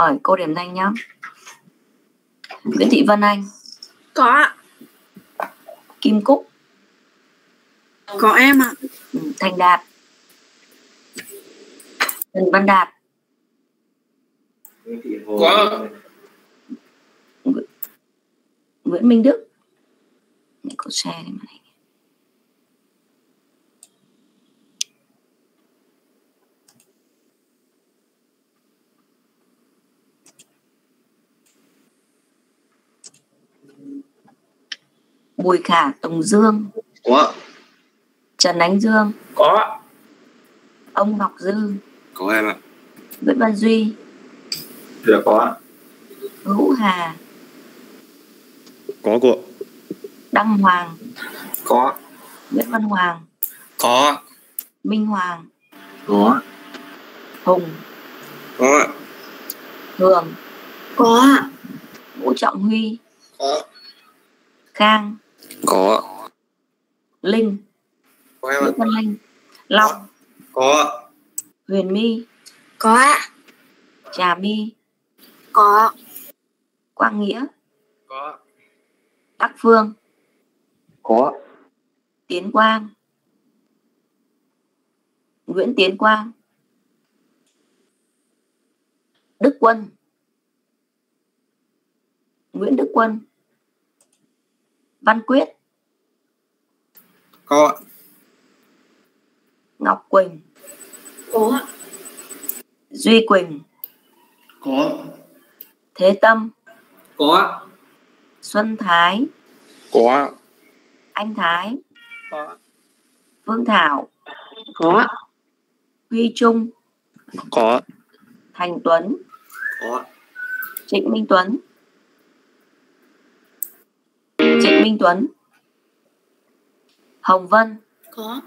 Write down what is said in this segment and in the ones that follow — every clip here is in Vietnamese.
rồi cô điểm danh nhá. Nguyễn Thị Vân Anh. Có ạ. Kim Cúc. Có em ạ. ừ, Thành Đạt. Trần Văn Đạt. Có. Nguyễn Minh Đức. Để cô share cái màn hình Bùi Khả Tùng Dương. Có Trần Ánh Dương. Có. Ông Ngọc Dư. Có em ạ. Nguyễn Văn Duy. Dạ có. Hữu Hà. Có cô Đăng Hoàng. Có. Nguyễn Văn Hoàng. Có. Minh Hoàng. Có. Hùng. Có Hường. Có ạ. Vũ Trọng Huy. Có. Khang có. Linh. Có em ạ. Nguyễn Văn Linh. Long. Có. Huyền My. Có ạ. Trà My. Có. Quang Nghĩa. Có. Đắc Phương. Có. Tiến Quang. Nguyễn Tiến Quang. Đức Quân. Nguyễn Đức Quân Văn Quyết. Có. Ngọc Quỳnh. Có ạ. Duy Quỳnh. Có. Thế Tâm. Có Xuân Thái. Có Anh Thái. Có. Phương Thảo. Có ạ. Huy Trung. Có. Thành Tuấn. Có Trịnh Minh Tuấn Trịnh Minh Tuấn. Hồng Vân. Có.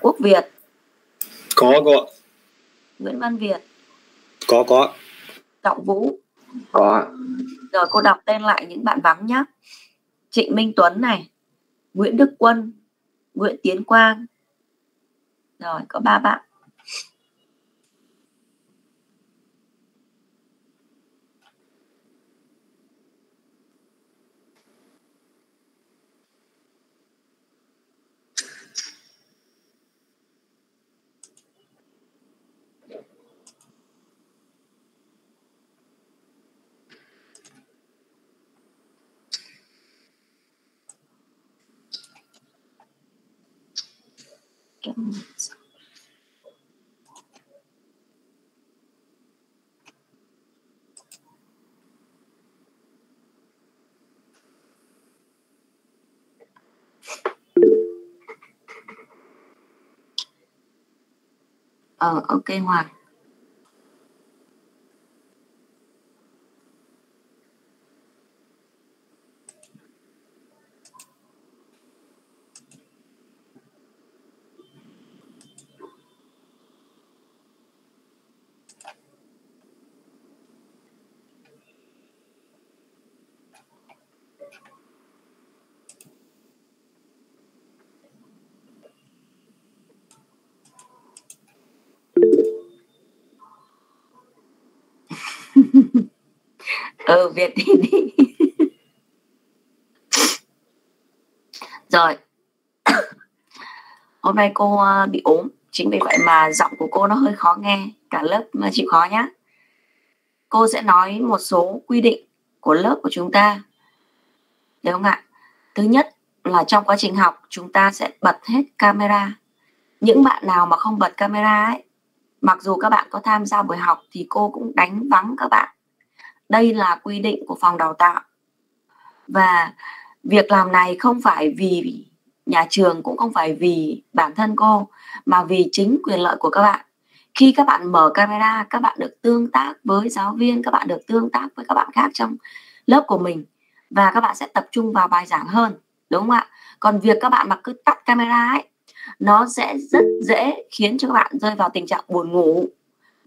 Quốc Việt. Có cô Nguyễn Văn Việt. Có có Trọng Vũ. Có rồi cô đọc tên lại những bạn vắng nhé Trịnh Minh Tuấn này. Nguyễn Đức Quân. Nguyễn Tiến Quang. Rồi có ba bạn ờ ok Hoàng. Ừ Việt đi đi. Rồi. Hôm nay cô ờ, bị ốm. Chính vì vậy mà giọng của cô nó hơi khó nghe. Cả lớp mà chịu khó nhá. Cô sẽ nói một số quy định của lớp của chúng ta. Được không ạ? Thứ nhất là trong quá trình học, chúng ta sẽ bật hết camera. Những bạn nào mà không bật camera ấy, mặc dù các bạn có tham gia buổi học thì cô cũng đánh vắng các bạn đây là quy định của phòng đào tạo. Và việc làm này không phải vì nhà trường, cũng không phải vì bản thân cô, mà vì chính quyền lợi của các bạn. Khi các bạn mở camera, các bạn được tương tác với giáo viên, các bạn được tương tác với các bạn khác trong lớp của mình, và các bạn sẽ tập trung vào bài giảng hơn, đúng không ạ? Còn việc các bạn mà cứ tắt camera ấy, nó sẽ rất dễ khiến cho các bạn rơi vào tình trạng buồn ngủ.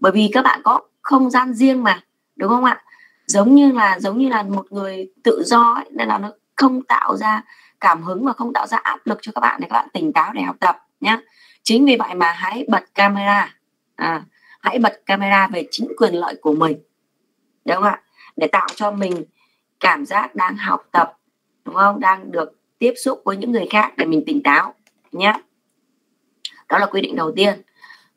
Bởi vì các bạn có không gian riêng mà, đúng không ạ? Giống như là giống như là một người tự do ấy, nên là nó không tạo ra cảm hứng và không tạo ra áp lực cho các bạn để các bạn tỉnh táo để học tập nhé chính vì vậy mà hãy bật camera. À, hãy hãy bật camera về chính quyền lợi của mình đúng không ạ? Để tạo cho mình cảm giác đang học tập đúng không? Đang được tiếp xúc với những người khác để mình tỉnh táo nhé đó là quy định đầu tiên.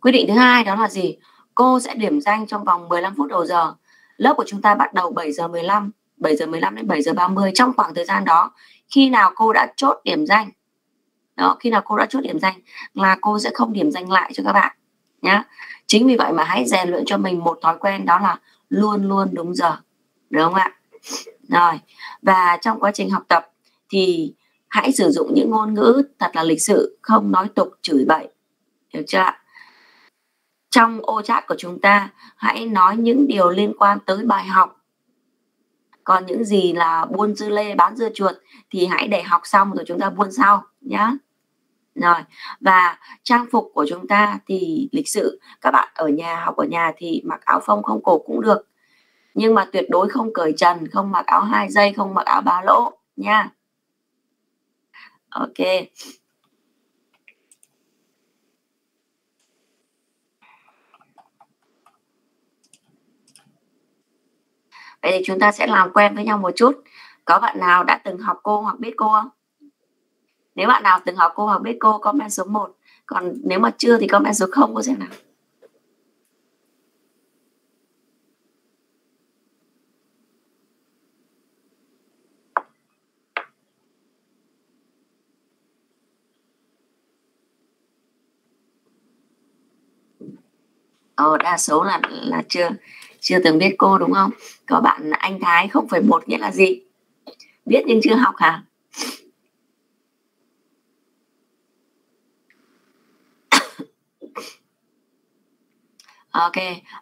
Quy định thứ hai đó là gì? Cô sẽ điểm danh trong vòng 15 phút đầu giờ lớp của chúng ta bắt đầu 7 giờ 15 7 giờ 15 đến 7 giờ 30 trong khoảng thời gian đó. Khi nào cô đã chốt điểm danh? Đó, khi nào cô đã chốt điểm danh là cô sẽ không điểm danh lại cho các bạn nhé chính vì vậy mà hãy rèn luyện cho mình một thói quen đó là luôn luôn đúng giờ, đúng không ạ? Rồi, và trong quá trình học tập thì hãy sử dụng những ngôn ngữ thật là lịch sự, không nói tục, chửi bậy, được chưa ạ? Trong ô chat của chúng ta, hãy nói những điều liên quan tới bài học. Còn những gì là buôn dưa lê, bán dưa chuột thì hãy để học xong rồi chúng ta buôn sau nhé rồi, và trang phục của chúng ta thì lịch sự, các bạn ở nhà, học ở nhà thì mặc áo phông không cổ cũng được. Nhưng mà tuyệt đối không cởi trần, không mặc áo hai dây, không mặc áo ba lỗ nha ok. Vậy thì chúng ta sẽ làm quen với nhau một chút. Có bạn nào đã từng học cô hoặc biết cô không? Nếu bạn nào từng học cô hoặc biết cô comment số 1 còn nếu mà chưa thì comment số 0 cô xem nào. Ồ, đa số là là chưa chưa từng biết cô đúng không? Có bạn anh Thái 0,1 nghĩa là gì? Biết nhưng chưa học hả? Ok,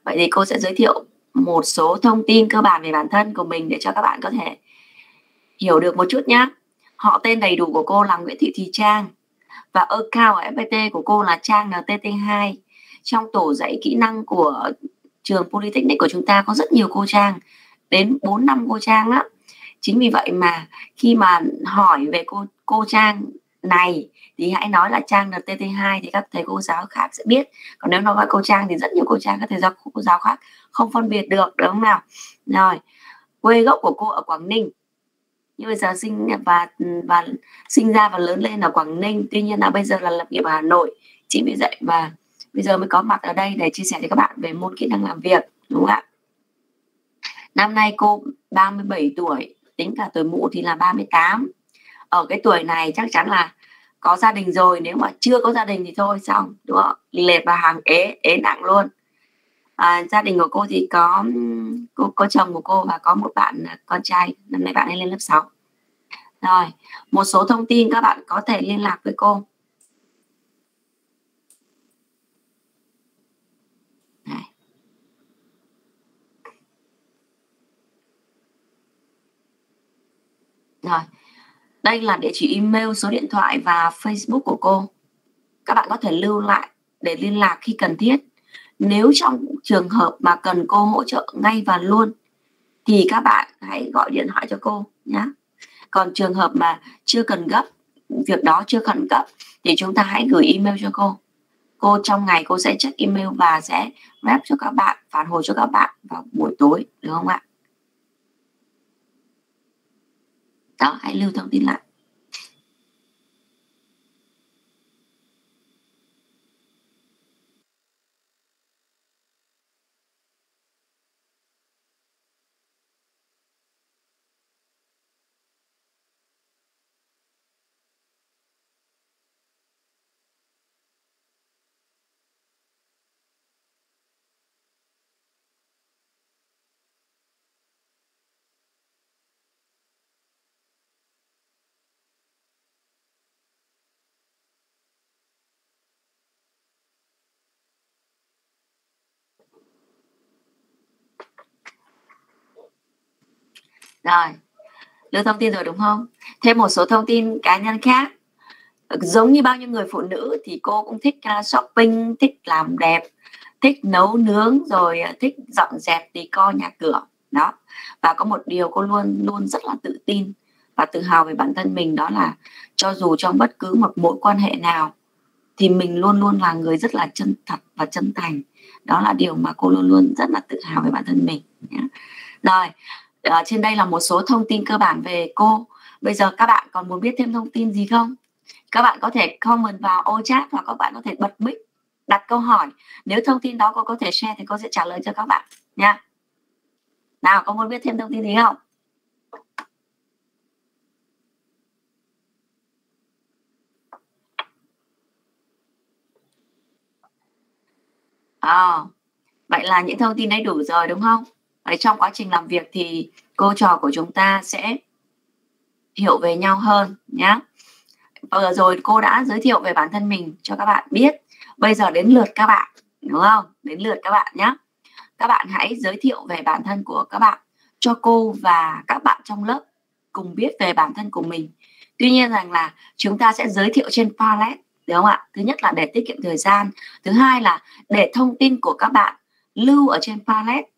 vậy thì cô sẽ giới thiệu một số thông tin cơ bản về bản thân của mình để cho các bạn có thể hiểu được một chút nhé. Họ tên đầy đủ của cô là Nguyễn Thị Thùy Trang và account ở FPT của cô là Trang NTT2. Trong tổ dạy kỹ năng của trường Polytechnic của chúng ta có rất nhiều cô Trang, đến 4 năm cô Trang đó. Chính vì vậy mà khi mà hỏi về cô cô Trang này thì hãy nói là trang NTT2 thì các thầy cô giáo khác sẽ biết. Còn nếu nó gọi cô trang thì rất nhiều cô trang các thầy giáo cô giáo khác không phân biệt được đúng không nào? Rồi quê gốc của cô ở Quảng Ninh. Nhưng bây giờ sinh và và sinh ra và lớn lên ở Quảng Ninh tuy nhiên là bây giờ là lập nghiệp ở Hà Nội chị bị dạy và bây giờ mới có mặt ở đây để chia sẻ với các bạn về môn kỹ năng làm việc đúng không ạ? Năm nay cô 37 tuổi tính cả tuổi mụ thì là 38 ở cái tuổi này chắc chắn là có gia đình rồi nếu mà chưa có gia đình thì thôi xong đúng không lệch vào hàng ế ế nặng luôn. À, gia đình của cô thì có cô có chồng của cô và có một bạn à, con trai. Năm nay bạn ấy lên lớp 6 rồi một số thông tin các bạn có thể liên lạc với cô. Rồi đây là địa chỉ email, số điện thoại và Facebook của cô. Các bạn có thể lưu lại để liên lạc khi cần thiết. Nếu trong trường hợp mà cần cô hỗ trợ ngay và luôn thì các bạn hãy gọi điện thoại cho cô nhé. Còn trường hợp mà chưa cần gấp, việc đó chưa khẩn cấp thì chúng ta hãy gửi email cho cô. Cô trong ngày cô sẽ check email và sẽ rep cho các bạn, phản hồi cho các bạn vào buổi tối, được không ạ? Đó hãy lưu thông tin lại. Rồi lưu thông tin rồi đúng không? Thêm một số thông tin cá nhân khác. Giống như bao nhiêu người phụ nữ thì cô cũng thích à, shopping, thích làm đẹp, thích nấu nướng rồi à, thích dọn dẹp tí co nhà cửa, đó. Và có một điều cô luôn luôn rất là tự tin và tự hào về bản thân mình, đó là cho dù trong bất cứ một mối quan hệ nào thì mình luôn luôn là người rất là chân thật và chân thành. Đó là điều mà cô luôn luôn rất là tự hào về bản thân mình nhé. rồi ở trên đây là một số thông tin cơ bản về cô. Bây giờ các bạn còn muốn biết thêm thông tin gì không? Các bạn có thể comment vào ô chat hoặc các bạn có thể bật mic đặt câu hỏi. Nếu thông tin đó cô có thể share thì cô sẽ trả lời cho các bạn nha. Nào có muốn biết thêm thông tin gì không? À, vậy là những thông tin đấy đủ rồi đúng không? Đấy, trong quá trình làm việc thì cô trò của chúng ta sẽ hiểu về nhau hơn nhé. Vừa rồi cô đã giới thiệu về bản thân mình cho các bạn biết. Bây giờ đến lượt các bạn, đúng không? Đến lượt các bạn nhé. Các bạn hãy giới thiệu về bản thân của các bạn cho cô và các bạn trong lớp cùng biết về bản thân của mình. Tuy nhiên rằng là chúng ta sẽ giới thiệu trên palette đúng không ạ? Thứ nhất là để tiết kiệm thời gian, thứ hai là để thông tin của các bạn lưu ở trên palette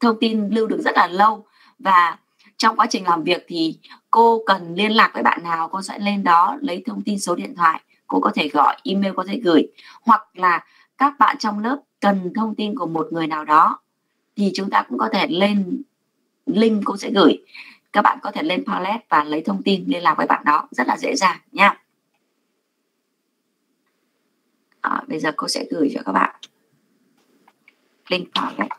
Thông tin lưu được rất là lâu. Và trong quá trình làm việc thì cô cần liên lạc với bạn nào cô sẽ lên đó lấy thông tin số điện thoại cô có thể gọi email có thể gửi. Hoặc là các bạn trong lớp cần thông tin của một người nào đó thì chúng ta cũng có thể lên link cô sẽ gửi. Các bạn có thể lên palette và lấy thông tin liên lạc với bạn đó rất là dễ dàng nha. À, bây giờ cô sẽ gửi cho các bạn link palette.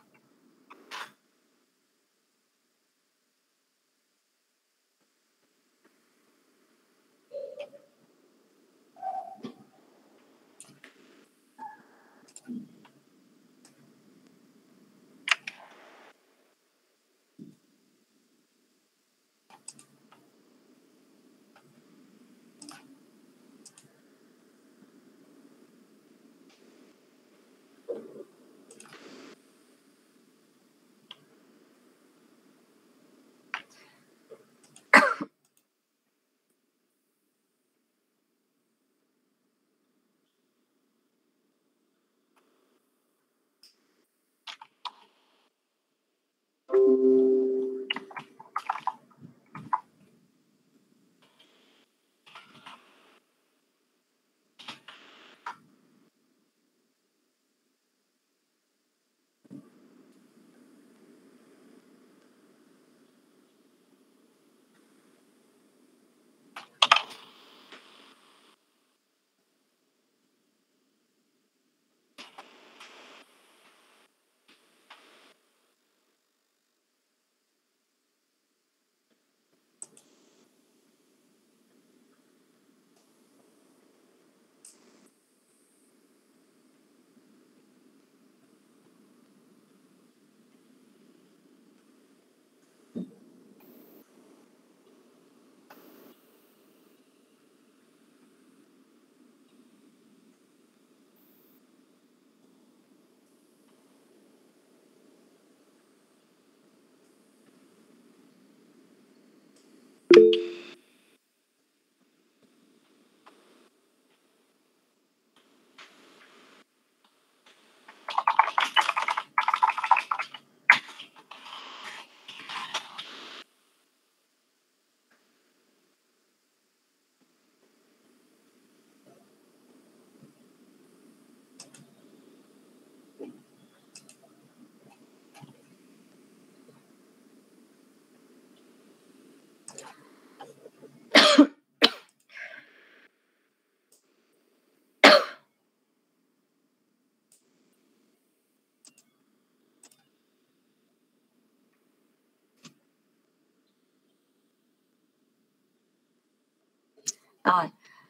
Rồi,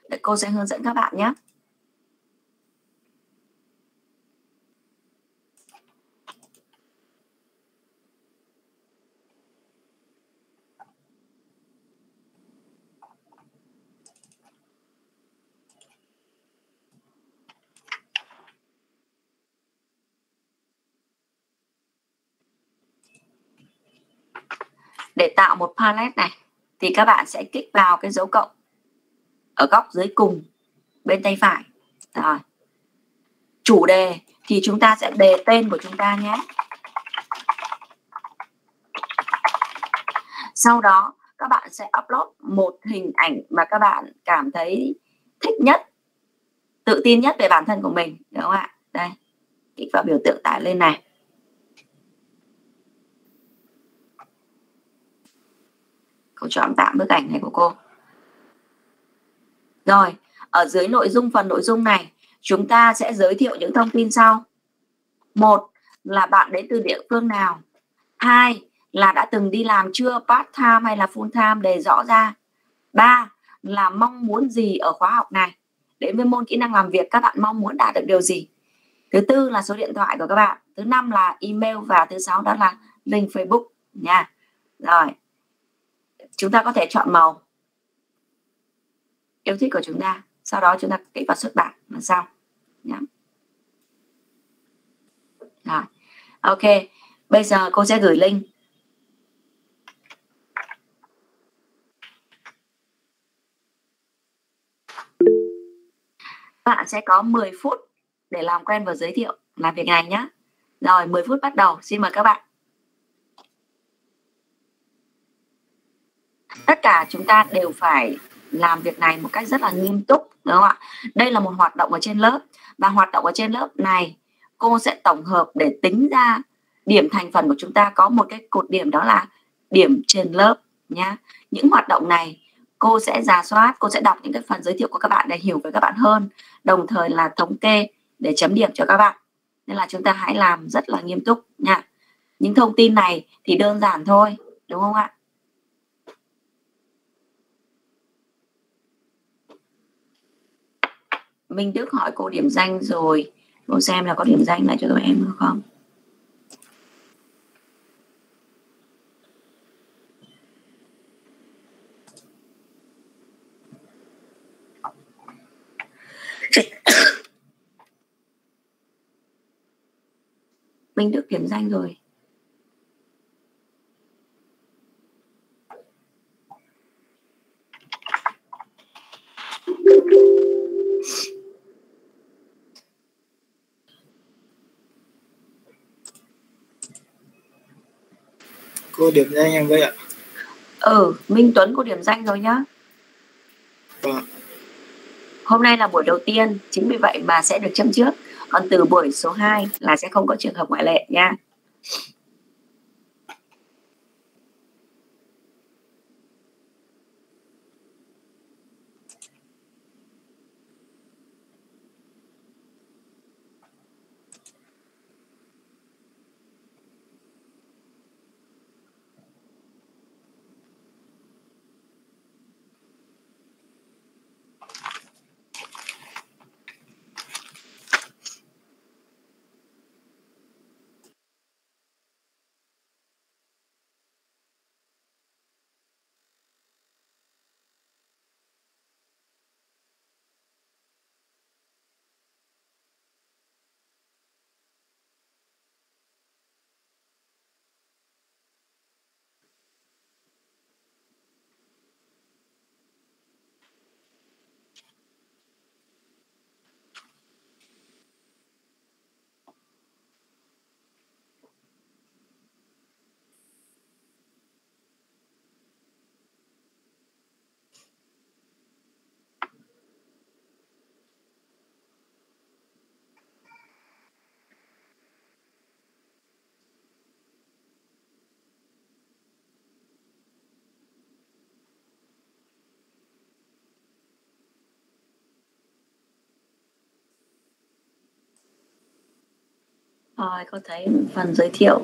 để cô sẽ hướng dẫn các bạn nhé. Để tạo một palette này thì các bạn sẽ kích vào cái dấu cộng ở góc dưới cùng bên tay phải. Rồi. Chủ đề thì chúng ta sẽ đề tên của chúng ta nhé. Sau đó, các bạn sẽ upload một hình ảnh mà các bạn cảm thấy thích nhất, tự tin nhất về bản thân của mình, đúng không ạ? Đây, kích vào biểu tượng tải lên này. Cô chọn tạm bức ảnh này của cô rồi, ở dưới nội dung, phần nội dung này, chúng ta sẽ giới thiệu những thông tin sau. Một là bạn đến từ địa phương nào? Hai là đã từng đi làm chưa, part time hay là full time, để rõ ra. Ba là mong muốn gì ở khóa học này? Đến với môn kỹ năng làm việc, các bạn mong muốn đạt được điều gì? Thứ tư là số điện thoại của các bạn. Thứ năm là email và thứ sáu đó là link facebook nha. Rồi, chúng ta có thể chọn màu yêu thích của chúng ta. Sau đó chúng ta kích vào xuất bản. Là xong nhé rồi. Ok. Bây giờ cô sẽ gửi link. Bạn sẽ có 10 phút để làm quen và giới thiệu làm việc này nhé rồi 10 phút bắt đầu. Xin mời các bạn. Tất cả chúng ta đều phải làm việc này một cách rất là nghiêm túc, đúng không ạ? Đây là một hoạt động ở trên lớp. Và hoạt động ở trên lớp này, cô sẽ tổng hợp để tính ra điểm thành phần của chúng ta có một cái cột điểm đó là điểm trên lớp nhá. Những hoạt động này, cô sẽ giả soát, cô sẽ đọc những cái phần giới thiệu của các bạn để hiểu về các bạn hơn. Đồng thời là thống kê để chấm điểm cho các bạn. Nên là chúng ta hãy làm rất là nghiêm túc nha những thông tin này thì đơn giản thôi, đúng không ạ? Minh Đức hỏi cô điểm danh rồi. Cô xem là có điểm danh lại cho tụi em được không? Minh Đức điểm danh rồi. Cô điểm danh em với ạ. Ừ Minh Tuấn có điểm danh rồi nhá. Vâng hôm nay là buổi đầu tiên chính vì vậy mà sẽ được châm trước. Còn từ buổi số 2 là sẽ không có trường hợp ngoại lệ nha Rồi, cô thấy phần giới thiệu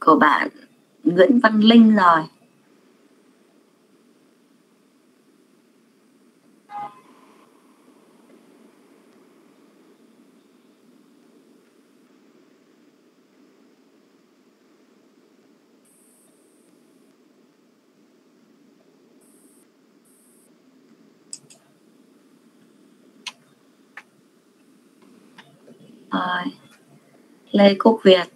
của bạn Nguyễn Văn Linh rồi. Rồi. Lê Quốc Việt.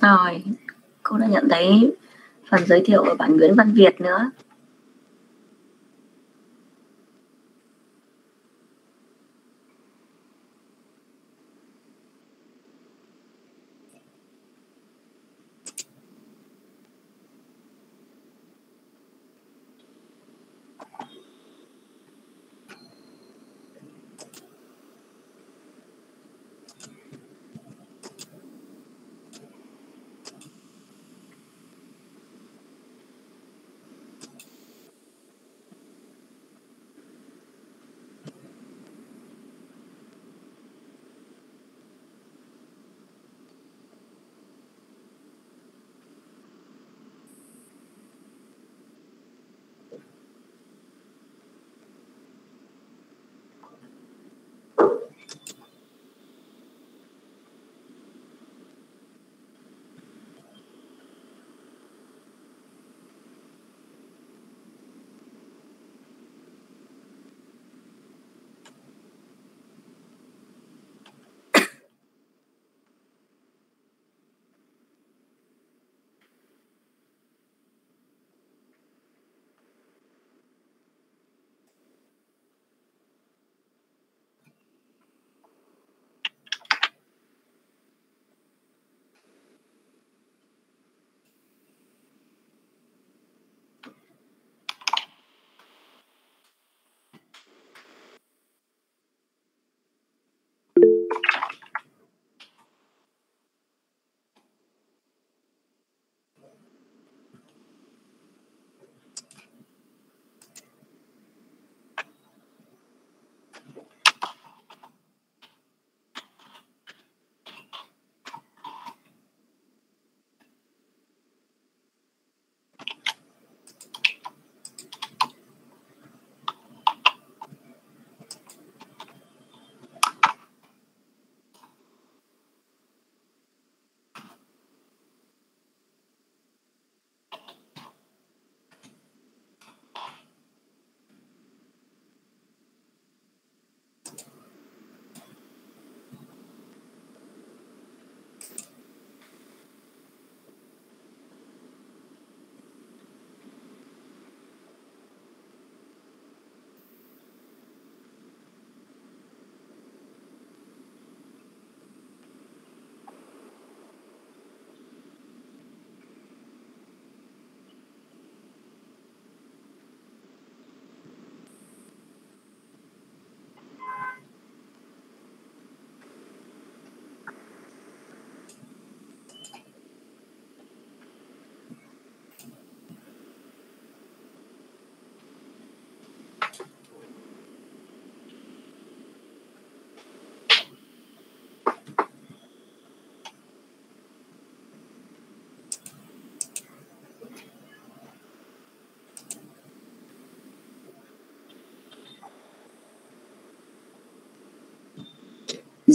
Rồi, cô đã nhận thấy phần giới thiệu của bạn Nguyễn Văn Việt nữa.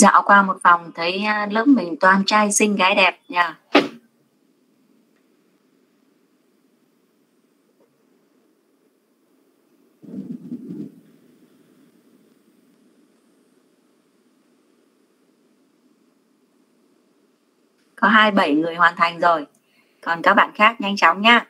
Dạo qua một vòng thấy à, lớp mình toàn trai xinh gái đẹp nha có hai bảy người hoàn thành rồi. Còn các bạn khác nhanh chóng nhá.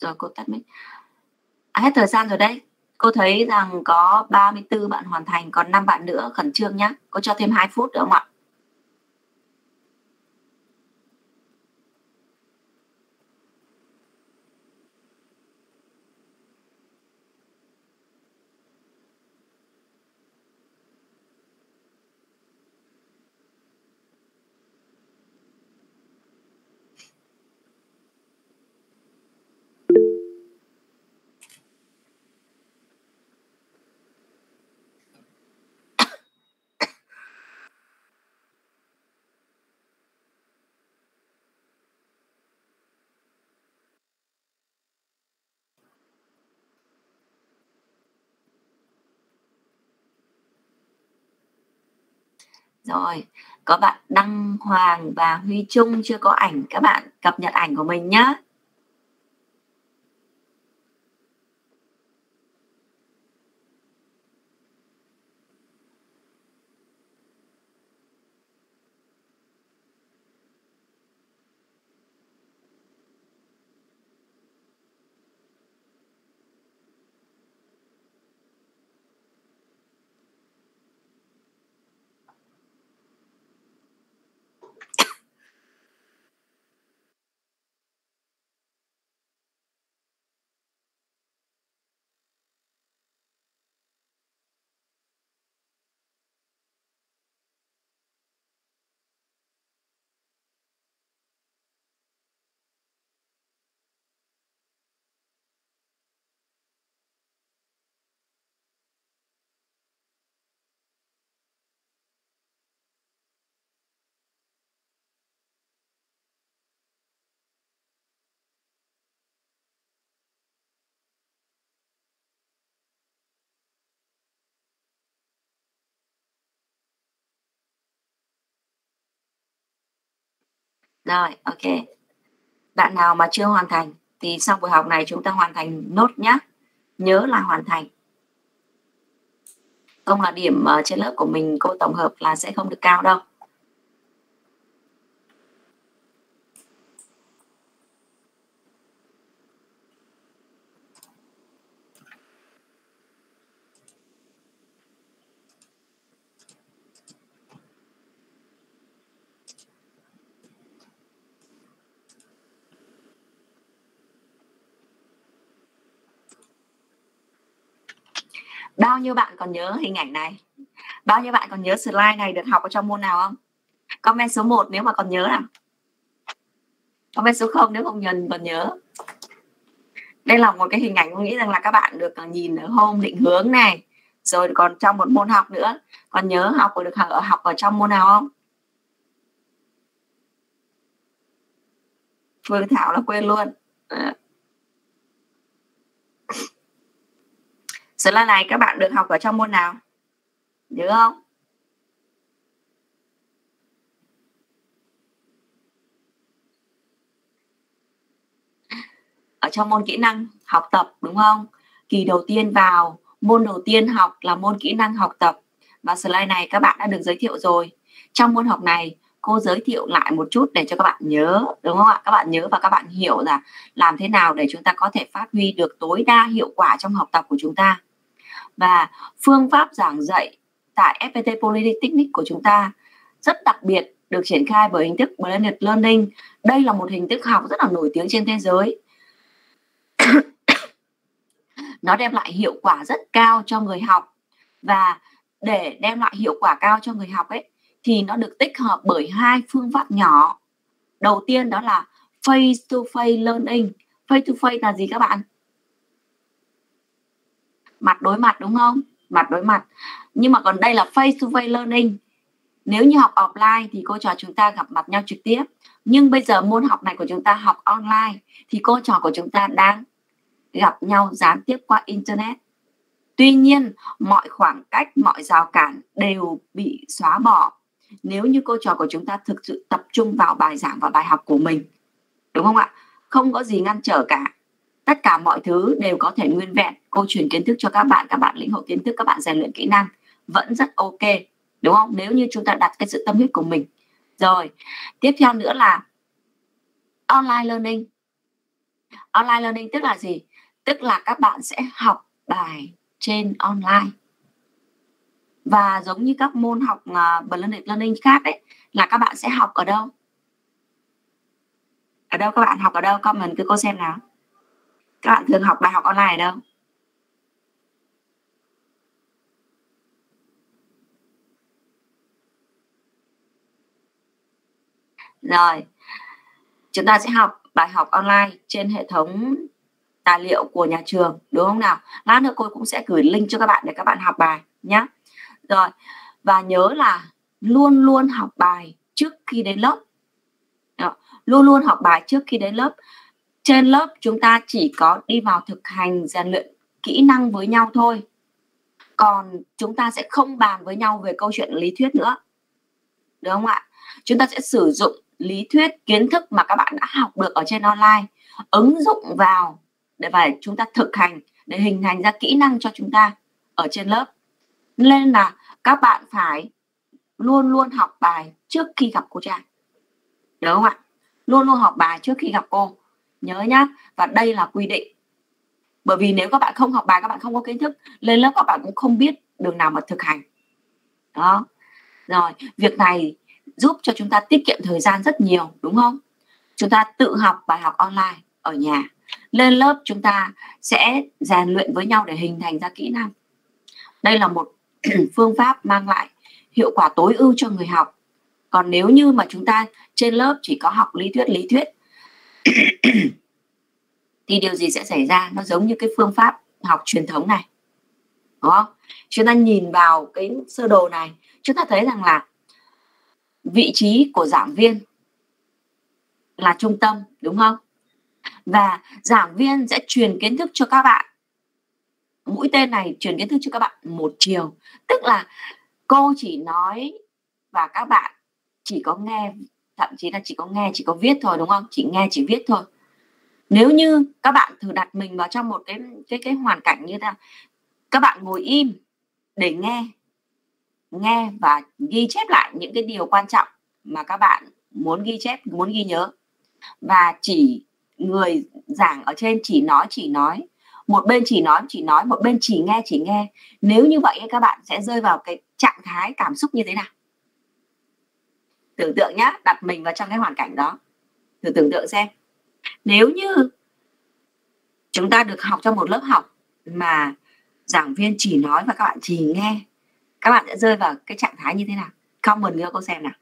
Rồi cô tắt mic. À, hết thời gian rồi đấy cô thấy rằng có 34 bạn hoàn thành còn 5 bạn nữa khẩn trương nhá. Cô cho thêm 2 phút nữa không ạ? Rồi, có bạn Đăng Hoàng và Huy Trung chưa có ảnh, các bạn cập nhật ảnh của mình nhé. Rồi, ok. Bạn nào mà chưa hoàn thành thì sau buổi học này chúng ta hoàn thành nốt nhé. Nhớ là hoàn thành. Không là điểm ở trên lớp của mình cô tổng hợp là sẽ không được cao đâu. Bao nhiêu bạn còn nhớ hình ảnh này? Bao nhiêu bạn còn nhớ slide này được học ở trong môn nào không? Comment số 1 nếu mà còn nhớ nào. Comment số 0 nếu không nhận còn nhớ. Đây là một cái hình ảnh, tôi nghĩ rằng là các bạn được à, nhìn ở hôm định hướng này. Rồi còn trong một môn học nữa. Còn nhớ học được học ở học ở trong môn nào không? Phương Thảo là quên luôn. À. Slide này các bạn được học ở trong môn nào? Nhớ không? Ở trong môn kỹ năng học tập đúng không? Kỳ đầu tiên vào, môn đầu tiên học là môn kỹ năng học tập và slide này các bạn đã được giới thiệu rồi. Trong môn học này cô giới thiệu lại một chút để cho các bạn nhớ đúng không ạ các bạn nhớ và các bạn hiểu là làm thế nào để chúng ta có thể phát huy được tối đa hiệu quả trong học tập của chúng ta và phương pháp giảng dạy tại FPT Polytechnic của chúng ta rất đặc biệt, được triển khai bởi hình thức blended learning. Đây là một hình thức học rất là nổi tiếng trên thế giới. Nó đem lại hiệu quả rất cao cho người học và để đem lại hiệu quả cao cho người học ấy, thì nó được tích hợp bởi hai phương pháp nhỏ. Đầu tiên đó là face to face learning. Face to face là gì các bạn? Mặt đối mặt, đúng không? Mặt đối mặt. Nhưng mà còn đây là face to face learning. Nếu như học offline thì cô trò chúng ta gặp mặt nhau trực tiếp. Nhưng bây giờ môn học này của chúng ta học online thì cô trò của chúng ta đang gặp nhau gián tiếp qua internet. Tuy nhiên, mọi khoảng cách, mọi rào cản đều bị xóa bỏ nếu như cô trò của chúng ta thực sự tập trung vào bài giảng và bài học của mình. Đúng không ạ? Không có gì ngăn trở cả tất cả mọi thứ đều có thể nguyên vẹn. Cô truyền kiến thức cho các bạn các bạn lĩnh hội kiến thức các bạn rèn luyện kỹ năng vẫn rất ok đúng không? Nếu như chúng ta đặt cái sự tâm huyết của mình. Rồi tiếp theo nữa là online learning. Online learning tức là gì? Tức là các bạn sẽ học bài trên online. Và giống như các môn học uh, blended learning khác đấy là các bạn sẽ học ở đâu? Ở đâu các bạn học ở đâu? Comment cứ cô xem nào các bạn thường học bài học online đâu? Rồi, chúng ta sẽ học bài học online trên hệ thống tài liệu của nhà trường, đúng không nào? Lát nữa cô cũng sẽ gửi link cho các bạn để các bạn học bài nhé rồi, và nhớ là luôn luôn học bài trước khi đến lớp. Đó. luôn luôn học bài trước khi đến lớp trên lớp chúng ta chỉ có đi vào thực hành rèn luyện kỹ năng với nhau thôi. Còn chúng ta sẽ không bàn với nhau về câu chuyện lý thuyết nữa. Đúng không ạ? Chúng ta sẽ sử dụng lý thuyết, kiến thức mà các bạn đã học được ở trên online, ứng dụng vào để phải chúng ta thực hành, để hình thành ra kỹ năng cho chúng ta ở trên lớp. Nên là các bạn phải luôn luôn học bài trước khi gặp cô trai đúng không ạ? Luôn luôn học bài trước khi gặp cô nhớ nhá. Và đây là quy định. Bởi vì nếu các bạn không học bài, các bạn không có kiến thức, lên lớp các bạn cũng không biết đường nào mà thực hành. Đó. Rồi, việc này giúp cho chúng ta tiết kiệm thời gian rất nhiều, đúng không? Chúng ta tự học bài học online ở nhà. Lên lớp chúng ta sẽ rèn luyện với nhau để hình thành ra kỹ năng. Đây là một phương pháp mang lại hiệu quả tối ưu cho người học. Còn nếu như mà chúng ta trên lớp chỉ có học lý thuyết lý thuyết thì điều gì sẽ xảy ra? Nó giống như cái phương pháp học truyền thống này. Đúng không? Chúng ta nhìn vào cái sơ đồ này, chúng ta thấy rằng là vị trí của giảng viên là trung tâm, đúng không? Và giảng viên sẽ truyền kiến thức cho các bạn. Mũi tên này truyền kiến thức cho các bạn một chiều. Tức là cô chỉ nói và các bạn chỉ có nghe thậm chí là chỉ có nghe, chỉ có viết thôi, đúng không? Chỉ nghe, chỉ viết thôi. Nếu như các bạn thử đặt mình vào trong một cái cái cái hoàn cảnh như thế nào, các bạn ngồi im để nghe nghe và ghi chép lại những cái điều quan trọng mà các bạn muốn ghi chép, muốn ghi nhớ. Và chỉ người giảng ở trên chỉ nói chỉ nói. Một bên chỉ nói chỉ nói, một bên chỉ nghe chỉ nghe. Nếu như vậy, các bạn sẽ rơi vào cái trạng thái cảm xúc như thế nào? Tưởng tượng nhá, đặt mình vào trong cái hoàn cảnh đó. Thử tưởng tượng xem. Nếu như chúng ta được học trong một lớp học mà giảng viên chỉ nói và các bạn chỉ nghe, các bạn sẽ rơi vào cái trạng thái như thế nào? Comment nữa cô xem nào.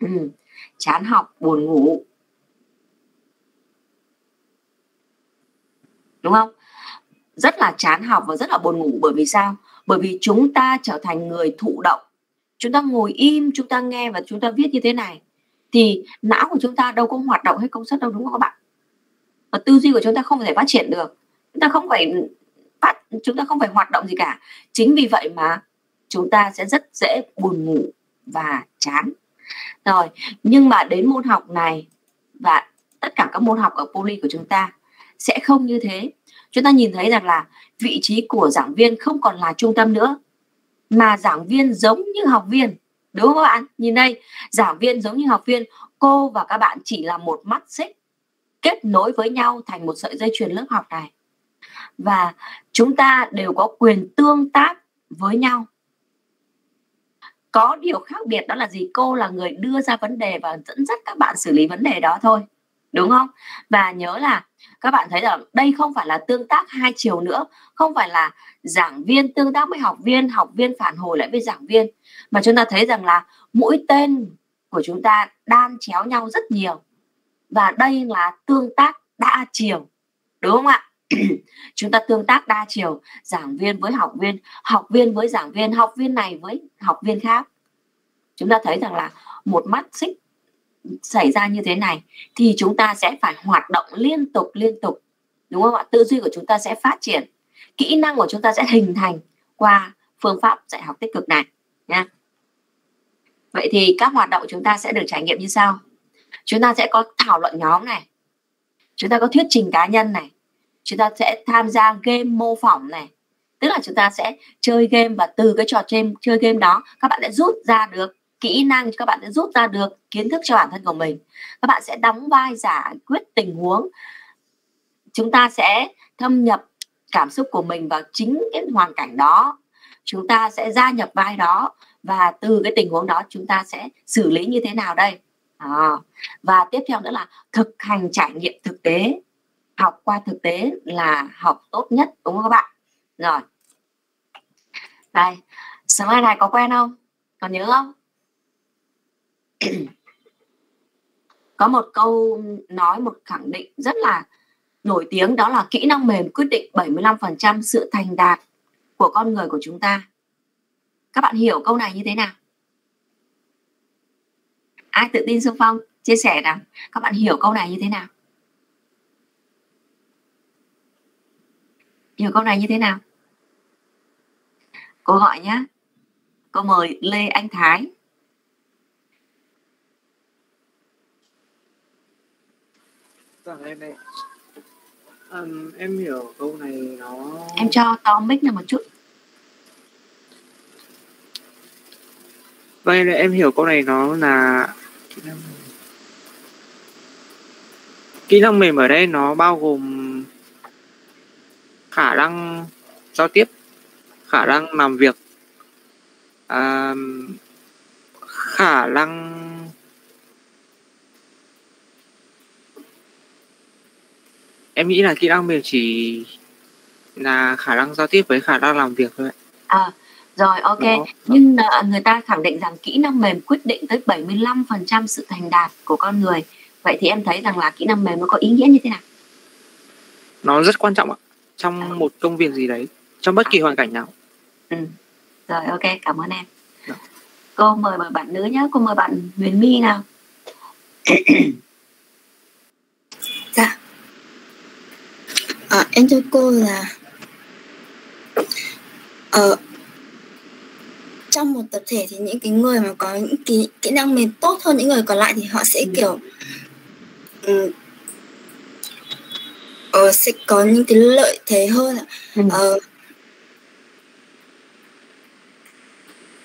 Ừ. chán học, buồn ngủ. Đúng không? Rất là chán học và rất là buồn ngủ. Bởi vì sao? Bởi vì chúng ta trở thành người thụ động. Chúng ta ngồi im, chúng ta nghe và chúng ta viết như thế này, thì não của chúng ta đâu có hoạt động hay công suất đâu, đúng không các bạn? Và tư duy của chúng ta không thể phát triển được. Chúng ta không phải phát, chúng ta không phải hoạt động gì cả. Chính vì vậy mà chúng ta sẽ rất dễ buồn ngủ và chán. Rồi, nhưng mà đến môn học này và tất cả các môn học ở poly của chúng ta sẽ không như thế. Chúng ta nhìn thấy rằng là vị trí của giảng viên không còn là trung tâm nữa, mà giảng viên giống như học viên, đúng không các bạn? Nhìn đây, giảng viên giống như học viên, cô và các bạn chỉ là một mắt xích kết nối với nhau thành một sợi dây chuyền lớp học này. Và chúng ta đều có quyền tương tác với nhau. Có điều khác biệt đó là gì? Cô là người đưa ra vấn đề và dẫn dắt các bạn xử lý vấn đề đó thôi đúng không? Và nhớ là các bạn thấy rằng đây không phải là tương tác hai chiều nữa, không phải là giảng viên tương tác với học viên học viên phản hồi lại với giảng viên, mà chúng ta thấy rằng là mũi tên của chúng ta đan chéo nhau rất nhiều. Và đây là tương tác đa chiều, đúng không ạ? Chúng ta tương tác đa chiều, giảng viên với học viên học viên với giảng viên, học viên này với học viên khác. Chúng ta thấy rằng là một mắt xích xảy ra như thế này thì chúng ta sẽ phải hoạt động liên tục liên tục, đúng không ạ? Tư duy của chúng ta sẽ phát triển, kỹ năng của chúng ta sẽ hình thành qua phương pháp dạy học tích cực này nha vậy thì các hoạt động chúng ta sẽ được trải nghiệm như sau. Chúng ta sẽ có thảo luận nhóm này, chúng ta có thuyết trình cá nhân này, chúng ta sẽ tham gia game mô phỏng này, tức là chúng ta sẽ chơi game và từ cái trò chơi chơi game đó, các bạn sẽ rút ra được kỹ năng các bạn sẽ rút ra được kiến thức cho bản thân của mình. Các bạn sẽ đóng vai giải quyết tình huống. Chúng ta sẽ thâm nhập cảm xúc của mình vào chính cái hoàn cảnh đó. Chúng ta sẽ gia nhập vai đó và từ cái tình huống đó chúng ta sẽ xử lý như thế nào đây? À, và tiếp theo nữa là thực hành trải nghiệm thực tế. Học qua thực tế là học tốt nhất đúng không các bạn? Rồi. Đây. Slide này có quen không? Còn nhớ không? có một câu nói, một khẳng định rất là nổi tiếng, đó là kỹ năng mềm quyết định 75% sự thành đạt của con người của chúng ta. Các bạn hiểu câu này như thế nào? Ai tự tin xung phong chia sẻ nào. Các bạn hiểu câu này như thế nào? Hiểu câu này như thế nào? Cô gọi nhé. Cô mời Lê Anh Thái. Dạ em đây. Um, em hiểu câu này nó Em cho to mic này một chút. Vâng em, em hiểu câu này nó là kỹ năng kỹ năng mềm ở đây nó bao gồm khả năng giao tiếp khả năng làm việc à, khả năng em nghĩ là kỹ năng mềm chỉ là khả năng giao tiếp với khả năng làm việc thôi ạ. À, rồi ok, Đó. nhưng uh, người ta khẳng định rằng kỹ năng mềm quyết định tới 75% sự thành đạt của con người. Vậy thì em thấy rằng là kỹ năng mềm nó có ý nghĩa như thế nào? nó rất quan trọng ạ À. trong một công việc gì đấy trong bất kỳ hoàn cảnh nào Ừ. Rồi ok, cảm ơn em. Dạ. Cô mời mời bạn nữ nhé, cô mời bạn Huyền My nào. Ờ, em thưa cô là ở trong một tập thể thì những cái người mà có những kỹ, kỹ năng mềm tốt hơn những người còn lại thì họ sẽ Ừ. kiểu ừ, ờ, sẽ có những cái lợi thế hơn ạ. Ừ. Ờ,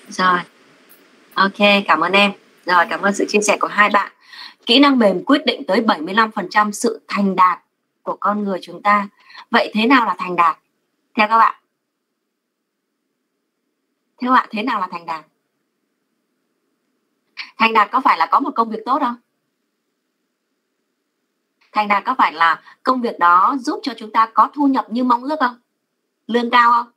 Rồi. Ok, cảm ơn em. Rồi, cảm ơn sự chia sẻ của hai bạn. Kỹ năng mềm quyết định tới 75% sự thành đạt của con người chúng ta. Vậy thế nào là thành đạt? Theo các bạn. Theo bạn, thế nào là thành đạt? Thành đạt có phải là có một công việc tốt không? Thành đạt có phải là công việc đó giúp cho chúng ta có thu nhập như mong ước không? Lương cao không?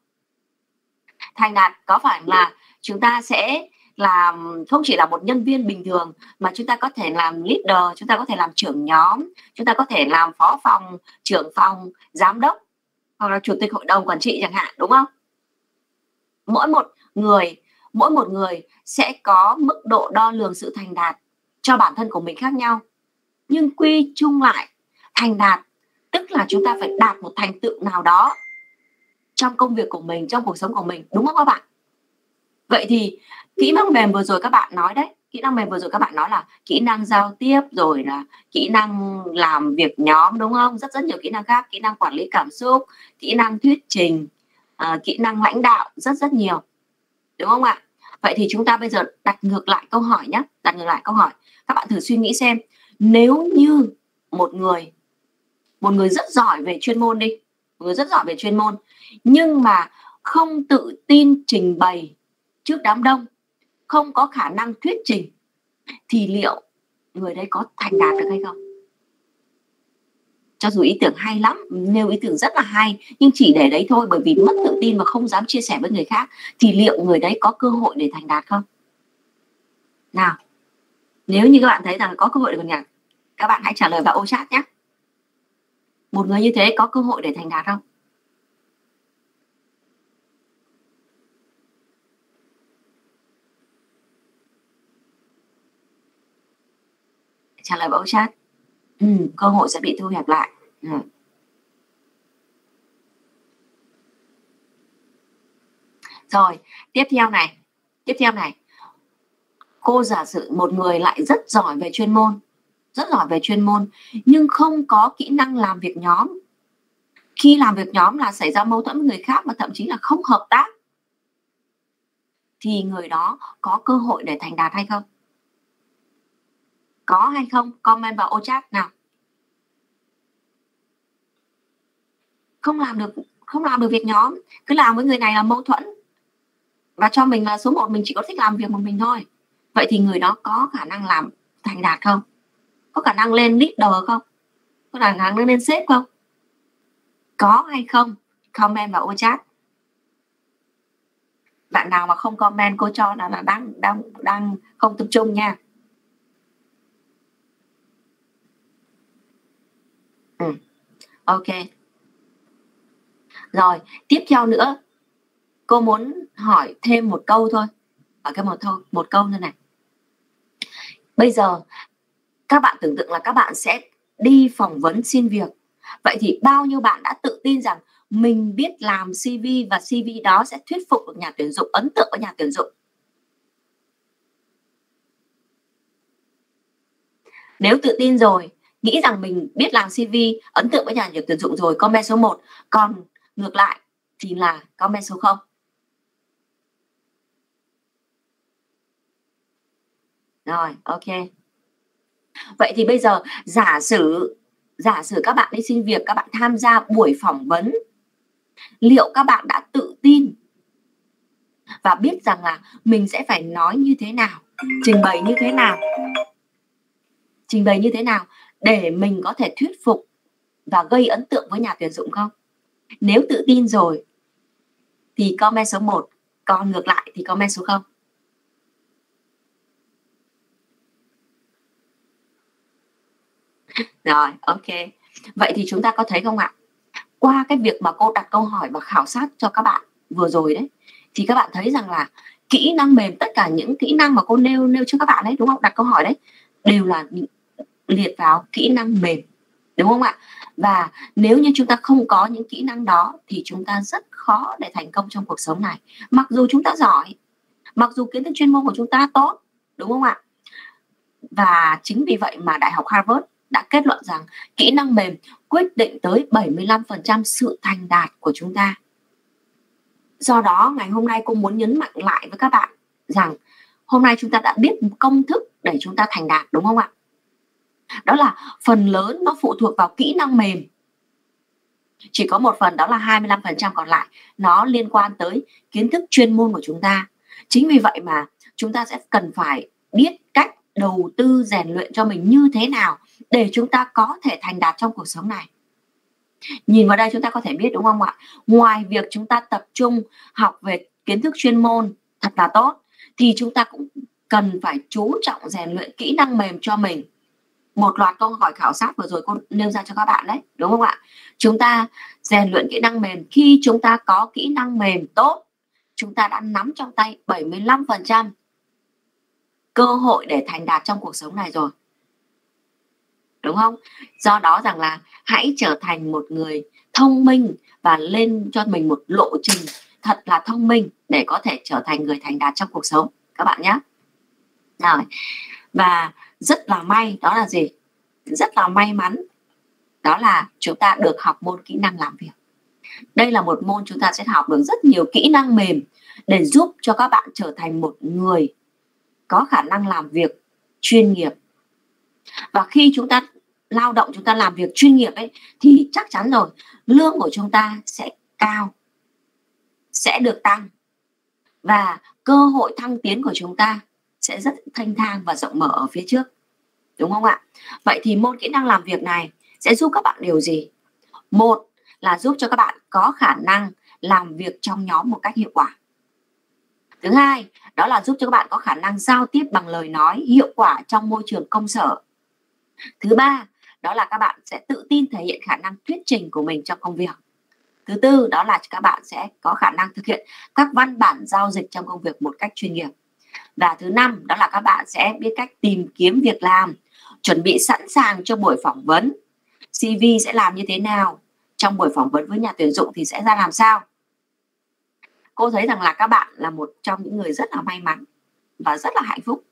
Thành đạt có phải là chúng ta sẽ làm không chỉ là một nhân viên bình thường mà chúng ta có thể làm leader, chúng ta có thể làm trưởng nhóm, chúng ta có thể làm phó phòng, trưởng phòng, giám đốc hoặc là chủ tịch hội đồng quản trị chẳng hạn đúng không? Mỗi một người, mỗi một người sẽ có mức độ đo lường sự thành đạt cho bản thân của mình khác nhau. Nhưng quy chung lại thành đạt tức là chúng ta phải đạt một thành tựu nào đó trong công việc của mình, trong cuộc sống của mình, đúng không các bạn? Vậy thì kỹ năng mềm vừa rồi các bạn nói đấy. Kỹ năng mềm vừa rồi các bạn nói là kỹ năng giao tiếp rồi là kỹ năng làm việc nhóm đúng không? Rất rất nhiều kỹ năng khác. Kỹ năng quản lý cảm xúc kỹ năng thuyết trình uh, kỹ năng lãnh đạo rất rất nhiều. Đúng không ạ? Vậy thì chúng ta bây giờ đặt ngược lại câu hỏi nhé. Đặt ngược lại câu hỏi. Các bạn thử suy nghĩ xem nếu như một người một người rất giỏi về chuyên môn đi một người rất giỏi về chuyên môn nhưng mà không tự tin trình bày trước đám đông không có khả năng thuyết trình, thì liệu người đấy có thành đạt được hay không? Cho dù ý tưởng hay lắm, nêu ý tưởng rất là hay, nhưng chỉ để đấy thôi, bởi vì mất tự tin và không dám chia sẻ với người khác, thì liệu người đấy có cơ hội để thành đạt không? Nào, nếu như các bạn thấy rằng có cơ hội để thành đạt, các bạn hãy trả lời vào ô chat nhé. Một người như thế có cơ hội để thành đạt không? Trả lời vào chat ừ, cơ hội sẽ bị thu hẹp lại. Ừ. rồi tiếp theo này. Tiếp theo này. Cô giả sử một người lại rất giỏi về chuyên môn rất giỏi về chuyên môn nhưng không có kỹ năng làm việc nhóm. Khi làm việc nhóm là xảy ra mâu thuẫn với người khác và thậm chí là không hợp tác thì người đó có cơ hội để thành đạt hay không có hay không? Comment vào ô chat nào. Không làm được không làm được việc nhóm. Cứ làm với người này là mâu thuẫn. Và cho mình là số 1 mình chỉ có thích làm việc một mình thôi. Vậy thì người đó có khả năng làm thành đạt không? Có khả năng lên leader không? Có khả năng lên sếp không? Có hay không? Comment vào ô chat. Bạn nào mà không comment cô cho là, là đang đang đang không tập trung nha. Ừ. ok. Rồi, tiếp theo nữa. Cô muốn hỏi thêm một câu thôi. Ở cái một thôi, một câu như này. Bây giờ, các bạn tưởng tượng là các bạn sẽ đi phỏng vấn xin việc. Vậy thì bao nhiêu bạn đã tự tin rằng mình biết làm CV và CV đó sẽ thuyết phục được nhà tuyển dụng, ấn tượng với nhà tuyển dụng? Nếu tự tin rồi nghĩ rằng mình biết làm CV ấn tượng với nhà tuyển dụng rồi, comment số 1 còn ngược lại thì là comment số 0 rồi, ok. Vậy thì bây giờ giả sử giả sử các bạn đi xin việc, các bạn tham gia buổi phỏng vấn, liệu các bạn đã tự tin và biết rằng là mình sẽ phải nói như thế nào, trình bày như thế nào, trình bày như thế nào để mình có thể thuyết phục và gây ấn tượng với nhà tuyển dụng không? Nếu tự tin rồi, thì comment số 1 còn ngược lại thì comment số 0 rồi, ok. Vậy thì chúng ta có thấy không ạ? Qua cái việc mà cô đặt câu hỏi và khảo sát cho các bạn vừa rồi đấy, thì các bạn thấy rằng là kỹ năng mềm, tất cả những kỹ năng mà cô nêu nêu cho các bạn đấy đúng không? Đặt câu hỏi đấy, đều là liệt vào kỹ năng mềm, đúng không ạ và nếu như chúng ta không có những kỹ năng đó thì chúng ta rất khó để thành công trong cuộc sống này mặc dù chúng ta giỏi, mặc dù kiến thức chuyên môn của chúng ta tốt, đúng không ạ và chính vì vậy mà đại học Harvard đã kết luận rằng kỹ năng mềm quyết định tới 75% sự thành đạt của chúng ta. Do đó, ngày hôm nay cô muốn nhấn mạnh lại với các bạn rằng hôm nay chúng ta đã biết công thức để chúng ta thành đạt, đúng không ạ? Đó là phần lớn nó phụ thuộc vào kỹ năng mềm. Chỉ có một phần, đó là 25% còn lại, nó liên quan tới kiến thức chuyên môn của chúng ta. Chính vì vậy mà chúng ta sẽ cần phải biết cách đầu tư, rèn luyện cho mình như thế nào để chúng ta có thể thành đạt trong cuộc sống này nhìn vào đây chúng ta có thể biết đúng không ạ ngoài việc chúng ta tập trung học về kiến thức chuyên môn thật là tốt, thì chúng ta cũng cần phải chú trọng rèn luyện kỹ năng mềm cho mình một loạt câu hỏi khảo sát vừa rồi cô nêu ra cho các bạn đấy, đúng không ạ? Chúng ta rèn luyện kỹ năng mềm. Khi chúng ta có kỹ năng mềm tốt, chúng ta đã nắm trong tay 75% cơ hội để thành đạt trong cuộc sống này rồi. Đúng không? Do đó rằng là hãy trở thành một người thông minh và lên cho mình một lộ trình thật là thông minh để có thể trở thành người thành đạt trong cuộc sống. Các bạn nhé. Rồi. Và rất là may, đó là gì? Rất là may mắn, đó là chúng ta được học môn kỹ năng làm việc. Đây là một môn chúng ta sẽ học được rất nhiều kỹ năng mềm để giúp cho các bạn trở thành một người có khả năng làm việc chuyên nghiệp. Và khi chúng ta lao động, chúng ta làm việc chuyên nghiệp ấy, thì chắc chắn rồi, lương của chúng ta sẽ cao, sẽ được tăng. Và cơ hội thăng tiến của chúng ta sẽ rất thanh thang và rộng mở ở phía trước, đúng không ạ? Vậy thì môn kỹ năng làm việc này sẽ giúp các bạn điều gì? Một là giúp cho các bạn có khả năng làm việc trong nhóm một cách hiệu quả. Thứ hai, đó là giúp cho các bạn có khả năng giao tiếp bằng lời nói hiệu quả trong môi trường công sở. Thứ ba, đó là các bạn sẽ tự tin thể hiện khả năng thuyết trình của mình trong công việc. Thứ tư, đó là các bạn sẽ có khả năng thực hiện các văn bản giao dịch trong công việc một cách chuyên nghiệp và thứ năm, đó là các bạn sẽ biết cách tìm kiếm việc làm, chuẩn bị sẵn sàng cho buổi phỏng vấn. Cv sẽ làm như thế nào? Trong buổi phỏng vấn với nhà tuyển dụng thì sẽ ra làm sao? Cô thấy rằng là các bạn là một trong những người rất là may mắn và rất là hạnh phúc.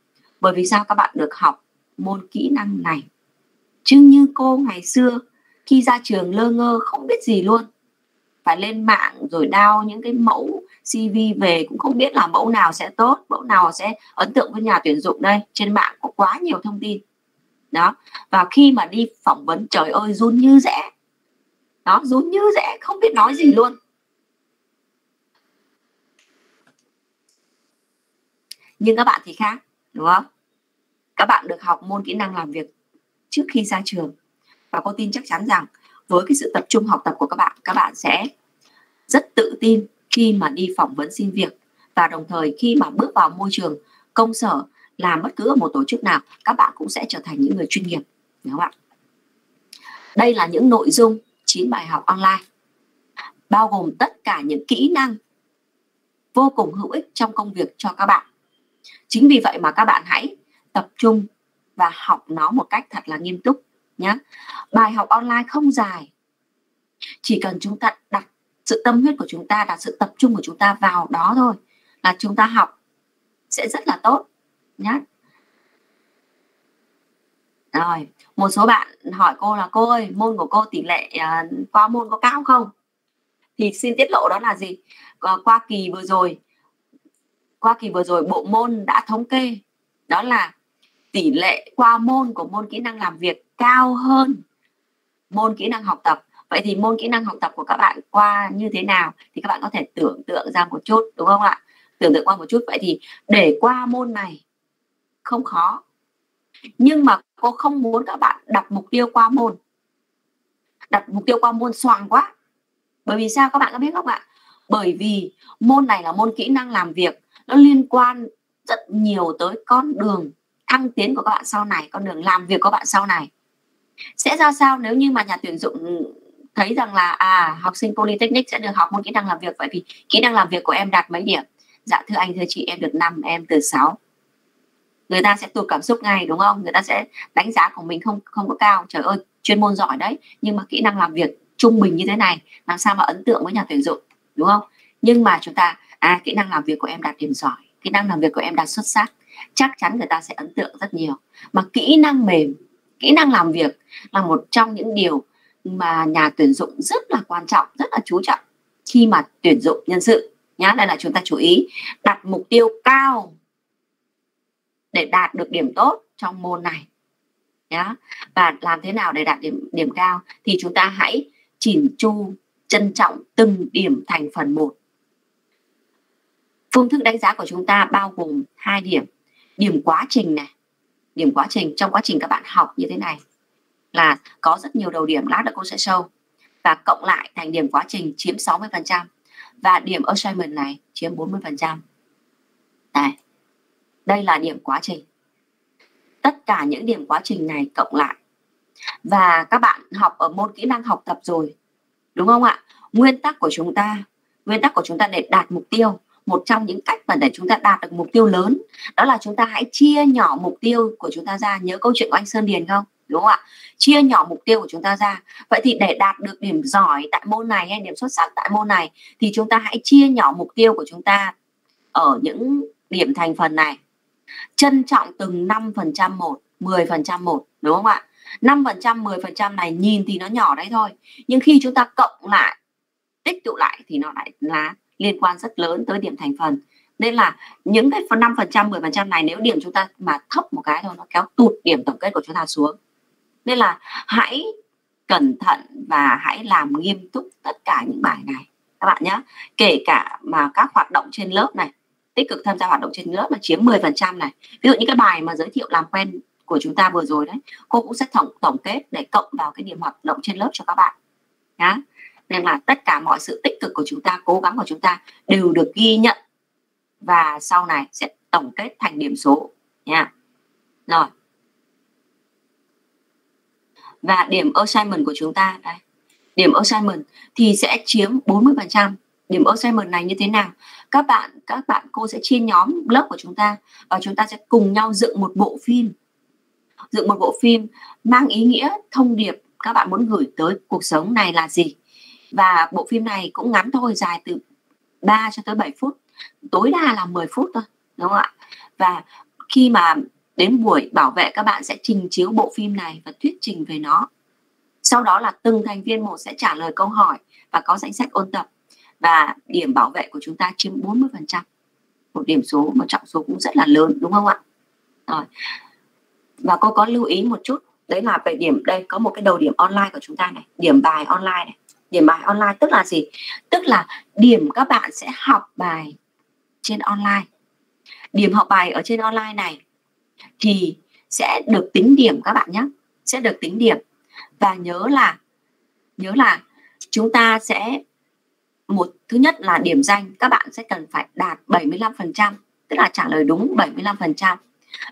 Bởi vì sao các bạn được học môn kỹ năng này? Chứ như cô ngày xưa, khi ra trường lơ ngơ, không biết gì luôn phải lên mạng rồi đao những cái mẫu CV về, cũng không biết là mẫu nào sẽ tốt, mẫu nào sẽ ấn tượng với nhà tuyển dụng đây. Trên mạng có quá nhiều thông tin. Đó. Và khi mà đi phỏng vấn, trời ơi, run như rẽ. Đó, run như rẽ, không biết nói gì luôn. Nhưng các bạn thì khác, đúng không? Các bạn được học môn kỹ năng làm việc trước khi ra trường. Và cô tin chắc chắn rằng với cái sự tập trung học tập của các bạn các bạn sẽ rất tự tin khi mà đi phỏng vấn xin việc và đồng thời khi mà bước vào môi trường công sở, làm bất cứ ở một tổ chức nào, các bạn cũng sẽ trở thành những người chuyên nghiệp, đúng không ạ? Đây là những nội dung 9 bài học online, bao gồm tất cả những kỹ năng vô cùng hữu ích trong công việc cho các bạn. Chính vì vậy mà các bạn hãy tập trung và học nó một cách thật là nghiêm túc nhé bài học online không dài, chỉ cần chúng ta đặt sự tâm huyết của chúng ta đặt sự tập trung của chúng ta vào đó thôi là chúng ta học sẽ rất là tốt nhé rồi một số bạn hỏi cô là cô ơi môn của cô tỷ lệ uh, qua môn có cao không? Thì xin tiết lộ đó là gì? Qua kỳ vừa rồi qua kỳ vừa rồi bộ môn đã thống kê đó là tỷ lệ qua môn của môn kỹ năng làm việc cao hơn môn kỹ năng học tập vậy thì môn kỹ năng học tập của các bạn qua như thế nào thì các bạn có thể tưởng tượng ra một chút, đúng không ạ? Tưởng tượng qua một chút. Vậy thì để qua môn này không khó. Nhưng mà cô không muốn các bạn đặt mục tiêu qua môn. Đặt mục tiêu qua môn xoàng quá. Bởi vì sao? Các bạn có biết không ạ? Bởi vì môn này là môn kỹ năng làm việc. Nó liên quan rất nhiều tới con đường thăng tiến của các bạn sau này, con đường làm việc của bạn sau này. Sẽ ra sao nếu như mà nhà tuyển dụng thấy rằng là à học sinh polytechnic sẽ được học môn kỹ năng làm việc. Vậy thì kỹ năng làm việc của em đạt mấy điểm? Dạ thưa anh, thưa chị, em được 5 em từ 6 người ta sẽ tụt cảm xúc ngay, đúng không? Người ta sẽ đánh giá của mình không không có cao. Trời ơi, chuyên môn giỏi đấy. Nhưng mà kỹ năng làm việc trung bình như thế này, làm sao mà ấn tượng với nhà tuyển dụng, đúng không? Nhưng mà chúng ta à kỹ năng làm việc của em đạt điểm giỏi. Kỹ năng làm việc của em đạt xuất sắc. Chắc chắn người ta sẽ ấn tượng rất nhiều. Mà kỹ năng mềm, kỹ năng làm việc là một trong những điều mà nhà tuyển dụng rất là quan trọng, rất là chú trọng khi mà tuyển dụng nhân sự. Nhá, đây là chúng ta chú ý. Đặt mục tiêu cao để đạt được điểm tốt trong môn này. Nhá, và làm thế nào để đạt điểm điểm cao? Thì chúng ta hãy chỉn chu, trân trọng từng điểm thành phần một. Phương thức đánh giá của chúng ta bao gồm hai điểm. Điểm quá trình này, điểm quá trình, trong quá trình các bạn học như thế này là có rất nhiều đầu điểm lát nữa cô sẽ show và cộng lại thành điểm quá trình chiếm 60% và điểm assignment này chiếm 40%. Đây. Đây là điểm quá trình. Tất cả những điểm quá trình này cộng lại. Và các bạn học ở môn kỹ năng học tập rồi. Đúng không ạ? Nguyên tắc của chúng ta, nguyên tắc của chúng ta để đạt mục tiêu một trong những cách mà để chúng ta đạt được mục tiêu lớn đó là chúng ta hãy chia nhỏ mục tiêu của chúng ta ra nhớ câu chuyện của anh Sơn Điền không đúng không ạ? Chia nhỏ mục tiêu của chúng ta ra. Vậy thì để đạt được điểm giỏi tại môn này hay điểm xuất sắc tại môn này, thì chúng ta hãy chia nhỏ mục tiêu của chúng ta ở những điểm thành phần này. Trân trọng từng 5% một 10% một, đúng không ạ? 5% 10% này nhìn thì nó nhỏ đấy thôi. Nhưng khi chúng ta cộng lại, tích tụ lại thì nó lại là liên quan rất lớn tới điểm thành phần. Nên là những cái phần 5% 10% này nếu điểm chúng ta mà thấp một cái thôi, nó kéo tụt điểm tổng kết của chúng ta xuống nên là hãy cẩn thận và hãy làm nghiêm túc tất cả những bài này. Các bạn nhé kể cả mà các hoạt động trên lớp này, tích cực tham gia hoạt động trên lớp mà chiếm 10% này. Ví dụ như cái bài mà giới thiệu làm quen của chúng ta vừa rồi đấy, cô cũng sẽ tổng tổng kết để cộng vào cái điểm hoạt động trên lớp cho các bạn. Nhá. Nên là tất cả mọi sự tích cực của chúng ta, cố gắng của chúng ta đều được ghi nhận. Và sau này sẽ tổng kết thành điểm số. Nha. Rồi và điểm assignment của chúng ta, đây. Điểm assignment thì sẽ chiếm 40% điểm assignment này như thế nào? Các bạn các bạn cô sẽ chia nhóm lớp của chúng ta và chúng ta sẽ cùng nhau dựng một bộ phim. Dựng một bộ phim mang ý nghĩa thông điệp các bạn muốn gửi tới cuộc sống này là gì. Và bộ phim này cũng ngắn thôi, dài từ 3 cho tới 7 phút. Tối đa là 10 phút thôi, đúng không ạ? Và khi mà đến buổi bảo vệ các bạn sẽ trình chiếu bộ phim này và thuyết trình về nó. Sau đó là từng thành viên một sẽ trả lời câu hỏi và có danh sách ôn tập. Và điểm bảo vệ của chúng ta chiếm 40% một điểm số, một trọng số cũng rất là lớn, đúng không ạ? Rồi. Và cô có lưu ý một chút, đấy là về điểm, đây có một cái đầu điểm online của chúng ta này, điểm bài online này. Điểm bài online tức là gì? Tức là điểm các bạn sẽ học bài trên online. Điểm học bài ở trên online này thì sẽ được tính điểm các bạn nhé. Sẽ được tính điểm. Và nhớ là nhớ là chúng ta sẽ, một, thứ nhất là điểm danh, các bạn sẽ cần phải đạt 75% tức là trả lời đúng 75%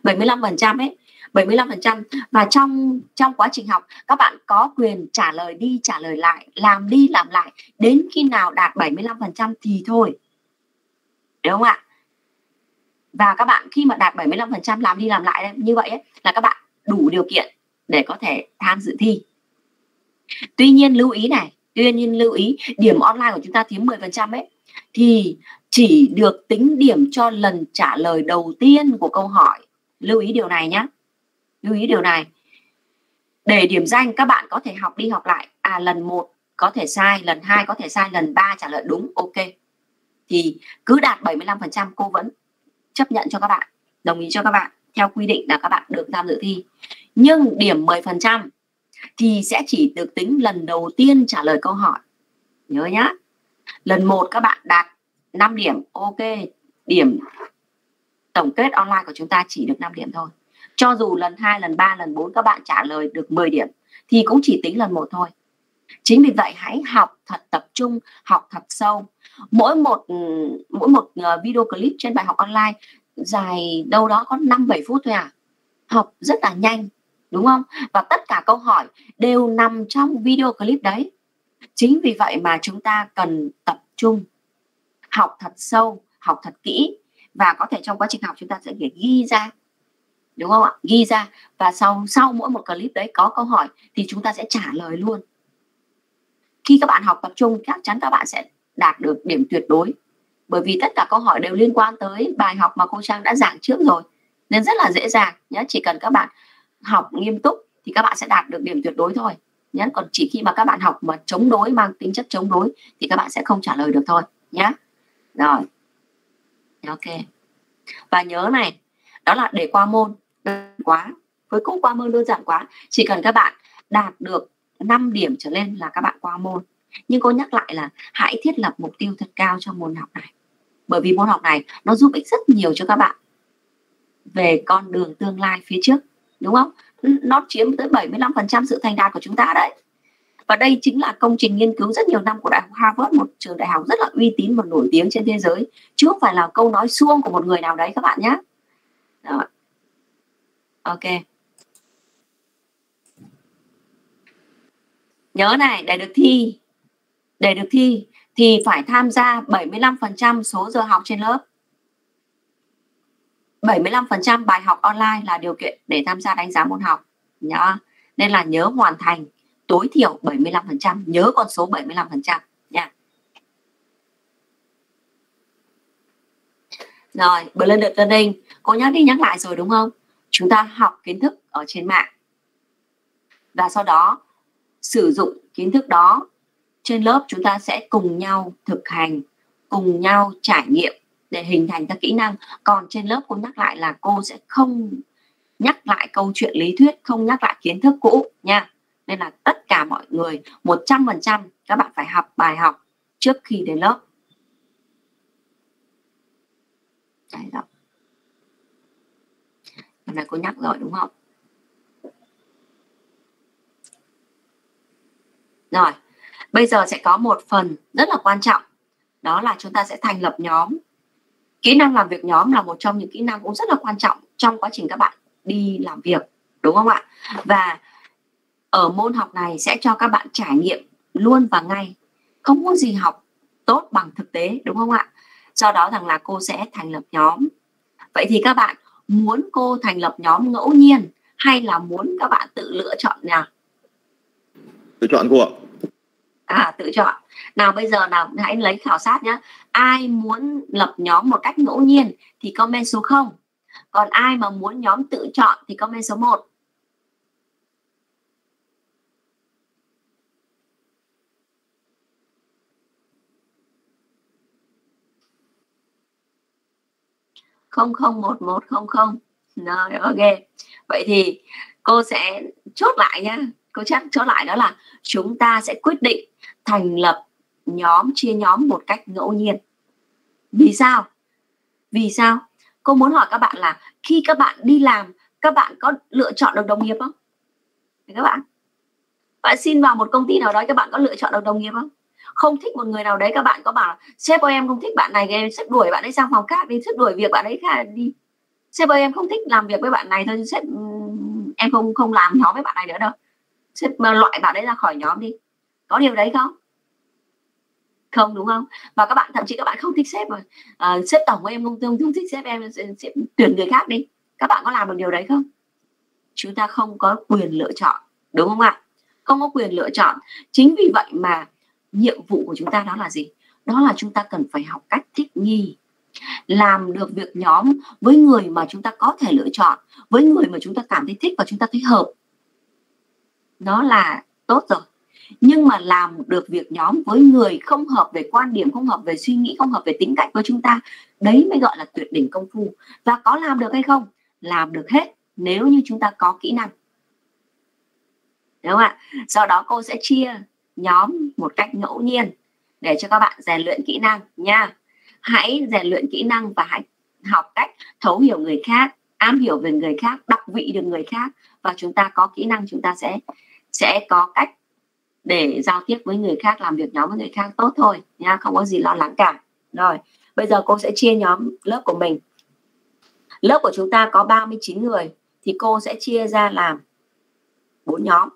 75% ấy 75% và trong trong quá trình học, các bạn có quyền trả lời đi, trả lời lại, làm đi, làm lại. Đến khi nào đạt 75% thì thôi. Đúng không ạ? Và các bạn khi mà đạt 75% làm đi làm lại như vậy ấy, là các bạn đủ điều kiện để có thể tham dự thi. Tuy nhiên lưu ý này tuy nhiên lưu ý điểm online của chúng ta chiếm 10% ấy thì chỉ được tính điểm cho lần trả lời đầu tiên của câu hỏi. Lưu ý điều này nhé lưu ý điều này. Để điểm danh các bạn có thể học đi học lại. À lần một có thể sai lần hai có thể sai lần ba trả lời đúng ok. Thì cứ đạt 75% cô vẫn chấp nhận cho các bạn đồng ý cho các bạn theo quy định là các bạn được tham dự thi. Nhưng điểm 10% thì sẽ chỉ được tính lần đầu tiên trả lời câu hỏi. Nhớ nhá lần một các bạn đạt 5 điểm ok điểm tổng kết online của chúng ta chỉ được 5 điểm thôi. Cho dù lần 2, lần 3, lần 4 các bạn trả lời được 10 điểm thì cũng chỉ tính lần một thôi chính vì vậy hãy học thật tập trung học thật sâu mỗi một mỗi một ờ, video clip trên bài học online dài đâu đó có 5 7 phút thôi à. Học rất là nhanh, đúng không? Và tất cả câu hỏi đều nằm trong video clip đấy. Chính vì vậy mà chúng ta cần tập trung học thật sâu, học thật kỹ và có thể trong quá trình học chúng ta sẽ phải ghi ra đúng không ạ ghi ra và sau sau mỗi một clip đấy có câu hỏi thì chúng ta sẽ trả lời luôn khi các bạn học tập trung, chắc chắn các bạn sẽ đạt được điểm tuyệt đối. Bởi vì tất cả câu hỏi đều liên quan tới bài học mà cô Trang đã giảng trước rồi. Nên rất là dễ dàng nhé chỉ cần các bạn học nghiêm túc thì các bạn sẽ đạt được điểm tuyệt đối thôi. Nhé còn chỉ khi mà các bạn học mà chống đối, mang tính chất chống đối thì các bạn sẽ không trả lời được thôi nhé rồi. Ok. Và nhớ này, đó là để qua môn đơn quá, với cũng qua môn đơn giản quá. Chỉ cần các bạn đạt được 5 điểm trở lên là các bạn qua môn. Nhưng cô nhắc lại là hãy thiết lập mục tiêu thật cao cho môn học này. Bởi vì môn học này nó giúp ích rất nhiều cho các bạn về con đường tương lai phía trước, đúng không? Nó chiếm tới 75% sự thành đạt của chúng ta đấy. Và đây chính là công trình nghiên cứu rất nhiều năm của đại học Harvard, một trường đại học rất là uy tín và nổi tiếng trên thế giới. Chứ không phải là câu nói suông của một người nào đấy các bạn nhé. Đó. ok. Nhớ này để được thi để được thi thì phải tham gia 75% số giờ học trên lớp. 75% bài học online là điều kiện để tham gia đánh giá môn học nhá. Nên là nhớ hoàn thành tối thiểu 75%, nhớ con số 75% nha. Rồi, blended learning, cô nhắc đi nhắc lại rồi đúng không? Chúng ta học kiến thức ở trên mạng và sau đó sử dụng kiến thức đó trên lớp chúng ta sẽ cùng nhau thực hành, cùng nhau trải nghiệm để hình thành các kỹ năng còn trên lớp cô nhắc lại là cô sẽ không nhắc lại câu chuyện lý thuyết, không nhắc lại kiến thức cũ nha nên là tất cả mọi người 100% các bạn phải học bài học trước khi đến lớp Đấy đó. Hôm nay cô nhắc rồi, đúng không? Rồi, bây giờ sẽ có một phần rất là quan trọng. Đó là chúng ta sẽ thành lập nhóm. Kỹ năng làm việc nhóm là một trong những kỹ năng cũng rất là quan trọng trong quá trình các bạn đi làm việc đúng không ạ? Và ở môn học này sẽ cho các bạn trải nghiệm luôn và ngay. Không có gì học tốt bằng thực tế đúng không ạ? Do đó rằng là cô sẽ thành lập nhóm. Vậy thì các bạn muốn cô thành lập nhóm ngẫu nhiên hay là muốn các bạn tự lựa chọn nào? tự chọn cô ạ. À tự chọn. Nào, bây giờ nào hãy lấy khảo sát nhé ai muốn lập nhóm một cách ngẫu nhiên thì comment số 0 còn ai mà muốn nhóm tự chọn thì comment số 1 không không, một một, không không. Ok. Vậy thì cô sẽ chốt lại nha câu chắc trở lại đó là chúng ta sẽ quyết định thành lập nhóm, chia nhóm một cách ngẫu nhiên. Vì sao? Vì sao? Cô muốn hỏi các bạn là khi các bạn đi làm, các bạn có lựa chọn được đồng nghiệp không? Các bạn. Bạn xin vào một công ty nào đó các bạn có lựa chọn được đồng nghiệp không? Không thích một người nào đấy, các bạn có bảo sếp ơi, em không thích bạn này, em sếp đuổi bạn ấy sang phòng khác đi, sếp đuổi việc bạn ấy khác đi. Sếp ơi, em không thích làm việc với bạn này thôi, sếp em không không làm nhóm với bạn này nữa đâu sếp loại bạn ấy ra khỏi nhóm đi. Có điều đấy không? Không đúng không? Và các bạn thậm chí các bạn không thích sếp mà à, ờ, sếp tổng của em không, không, không thích sếp em sếp tuyển người khác đi. Các bạn có làm được điều đấy không? Chúng ta không có quyền lựa chọn đúng không ạ? Không có quyền lựa chọn. Chính vì vậy mà nhiệm vụ của chúng ta đó là gì? Đó là chúng ta cần phải học cách thích nghi. Làm được việc nhóm với người mà chúng ta có thể lựa chọn với người mà chúng ta cảm thấy thích và chúng ta thấy hợp nó là tốt rồi. Nhưng mà làm được việc nhóm với người không hợp về quan điểm, không hợp về suy nghĩ, không hợp về tính cách của chúng ta, đấy mới gọi là tuyệt đỉnh công phu. Và có làm được hay không? Làm được hết nếu như chúng ta có kỹ năng. Đúng không ạ? Sau đó cô sẽ chia nhóm một cách ngẫu nhiên để cho các bạn rèn luyện kỹ năng nha. Hãy rèn luyện kỹ năng và hãy học cách thấu hiểu người khác, am hiểu về người khác, đọc vị được người khác. Và chúng ta có kỹ năng, chúng ta sẽ sẽ có cách để giao tiếp với người khác, làm việc nhóm với người khác tốt thôi, nha, không có gì lo lắng cả. Rồi, bây giờ cô sẽ chia nhóm lớp của mình. Lớp của chúng ta có 39 người, thì cô sẽ chia ra làm bốn nhóm.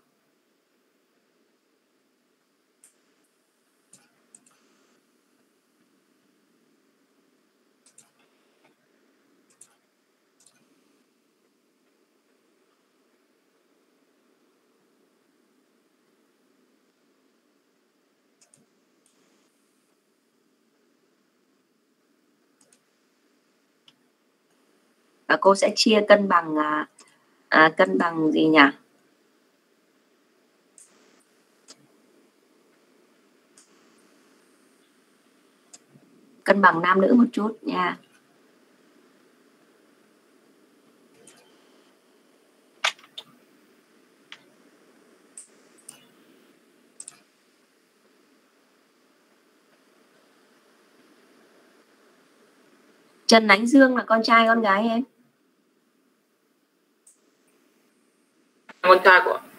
Và cô sẽ chia cân bằng à, à, cân bằng gì nhỉ? Cân bằng nam nữ một chút nha. Trần Ánh Dương là con trai con gái em. Con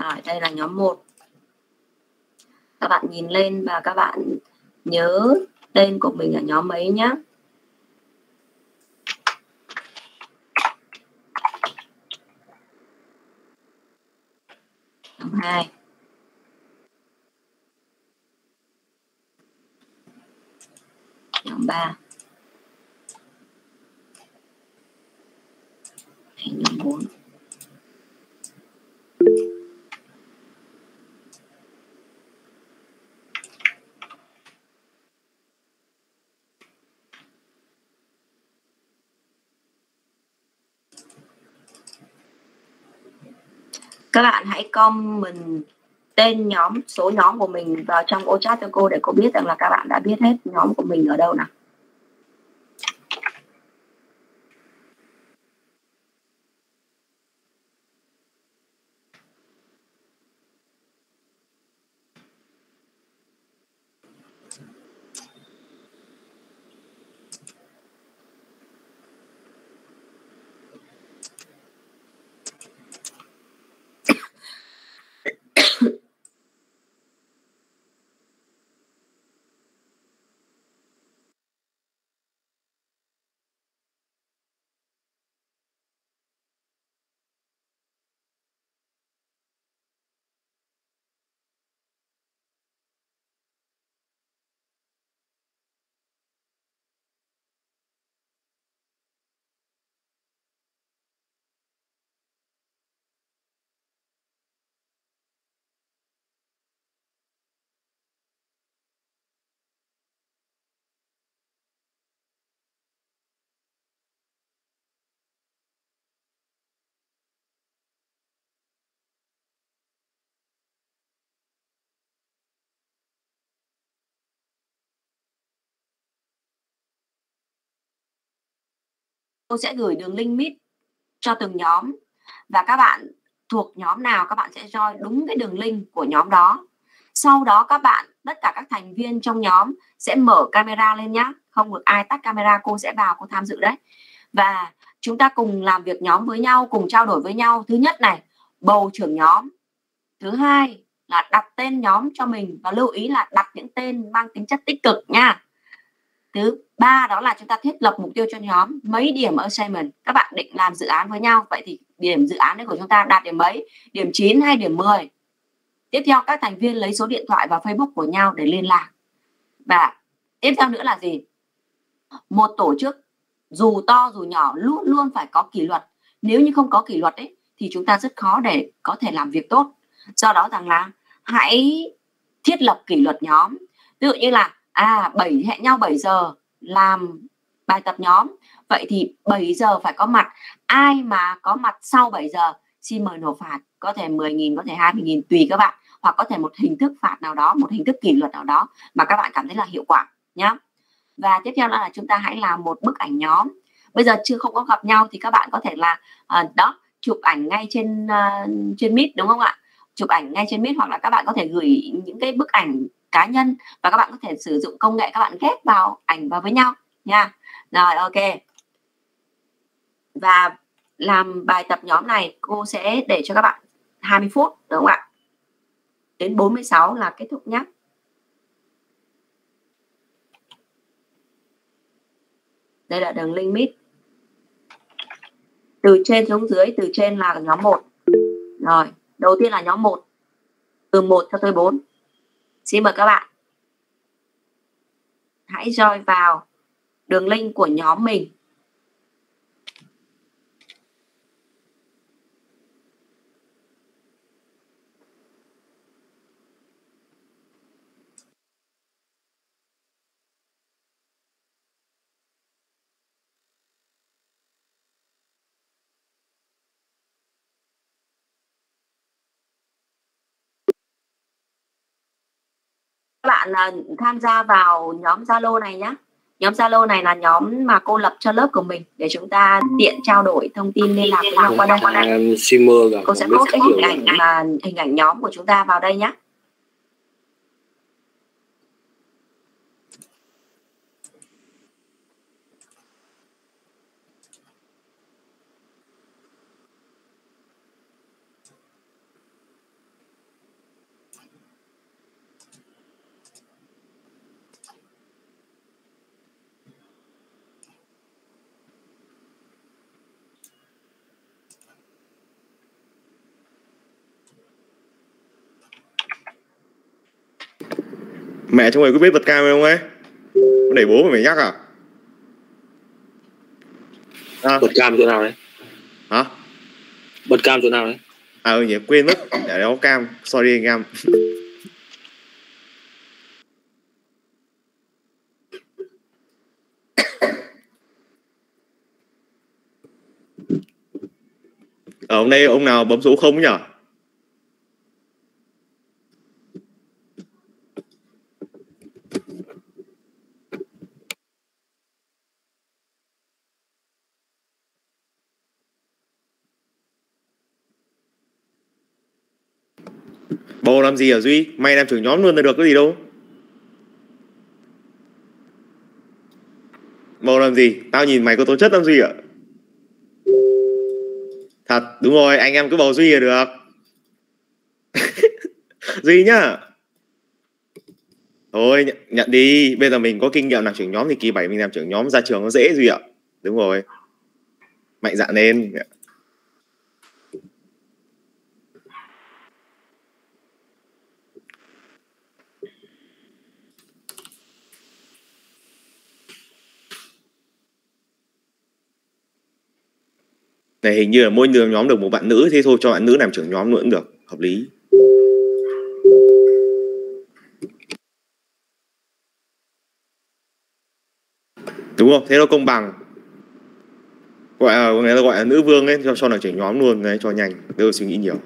Rồi, đây là nhóm 1. Các bạn nhìn lên và các bạn nhớ tên của mình ở nhóm mấy nhé. Nhóm 2. Nhóm 3. Nhóm 4. Các bạn hãy comment tên nhóm, số nhóm của mình vào trong ô chat cho cô để cô biết rằng là các bạn đã biết hết nhóm của mình ở đâu nào. Tôi sẽ gửi đường link meet cho từng nhóm và các bạn thuộc nhóm nào các bạn sẽ join đúng cái đường link của nhóm đó. Sau đó các bạn, tất cả các thành viên trong nhóm sẽ mở camera lên nhá. Không được ai tắt camera, cô sẽ vào, cô tham dự đấy. Và chúng ta cùng làm việc nhóm với nhau, cùng trao đổi với nhau. Thứ nhất này, bầu trưởng nhóm. Thứ hai là đặt tên nhóm cho mình và lưu ý là đặt những tên mang tính chất tích cực nha thứ ba đó là chúng ta thiết lập mục tiêu cho nhóm, mấy điểm assignment. Các bạn định làm dự án với nhau, vậy thì điểm dự án đấy của chúng ta đạt điểm mấy? Điểm 9 hay điểm 10 tiếp theo, các thành viên lấy số điện thoại và facebook của nhau để liên lạc. Và tiếp theo nữa là gì? Một tổ chức, dù to dù nhỏ, luôn luôn phải có kỷ luật. Nếu như không có kỷ luật ấy, thì chúng ta rất khó để có thể làm việc tốt. Do đó rằng là hãy thiết lập kỷ luật nhóm. Ví dụ như là à 7 hẹn nhau 7 giờ làm bài tập nhóm. Vậy thì 7 giờ phải có mặt. Ai mà có mặt sau 7 giờ xin mời nộp phạt. Có thể 10.000 có thể 20.000 tùy các bạn. Hoặc có thể một hình thức phạt nào đó một hình thức kỷ luật nào đó mà các bạn cảm thấy là hiệu quả nhé và tiếp theo là chúng ta hãy làm một bức ảnh nhóm. Bây giờ chưa không có gặp nhau thì các bạn có thể là uh, đó chụp ảnh ngay trên uh, trên Meet đúng không ạ? Chụp ảnh ngay trên Meet hoặc là các bạn có thể gửi những cái bức ảnh cá nhân và các bạn có thể sử dụng công nghệ các bạn ghép vào ảnh vào với nhau nha. Rồi, ok. Và làm bài tập nhóm này cô sẽ để cho các bạn 20 phút, đúng không ạ? Đến 46 là kết thúc nhé đây là đường link meet từ trên xuống dưới, từ trên là nhóm 1 rồi, đầu tiên là nhóm 1 từ 1 cho tới 4 Xin mời các bạn. Hãy join vào đường link của nhóm mình. Bạn à, tham gia vào nhóm Zalo này nhé. Nhóm Zalo này là nhóm mà cô lập cho lớp của mình để chúng ta tiện trao đổi thông tin liên lạc với nhau qua đây. Qua đây. Cô sẽ post cái hình ảnh mà hình ảnh nhóm của chúng ta vào đây nhé. Mẹ trong người có biết bật cam không ấy? Để bố mày nhắc à? à. Bật cam chỗ nào đấy? Hả? Bật cam chỗ nào đấy? À ừ nhỉ quên mất. Để đó cam. Sorry anh em. Ở hôm nay ông nào bấm số không nhỉ gì hả Duy? Mày làm trưởng nhóm luôn là được có gì đâu. Bầu làm gì? Tao nhìn mày có tố chất lắm Duy ạ. Thật, đúng rồi, anh em cứ bầu Duy là được. Duy nhá. Thôi, nhận, nhận đi. Bây giờ mình có kinh nghiệm làm trưởng nhóm thì kỳ 7 mình làm trưởng nhóm ra trường nó dễ Duy ạ. Đúng rồi. Mạnh dạn lên. Này, hình như là mỗi đường nhóm được một bạn nữ, Thế thôi cho bạn nữ làm trưởng nhóm nữa cũng được, Hợp lý. Đúng không? Thế nó công bằng. Gọi là người ta gọi là nữ vương ấy, cho cho là trưởng nhóm luôn, đấy, cho nhanh. Đỡ suy nghĩ nhiều.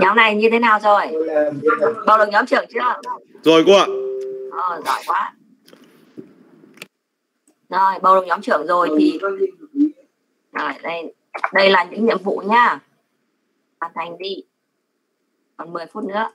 Nhóm này như thế nào rồi? Bầu được nhóm trưởng chưa? Rồi cô ạ. Ờ giỏi quá. Rồi bầu được nhóm trưởng rồi thì rồi đây đây là những nhiệm vụ nha. Hoàn thành đi. Còn 10 phút nữa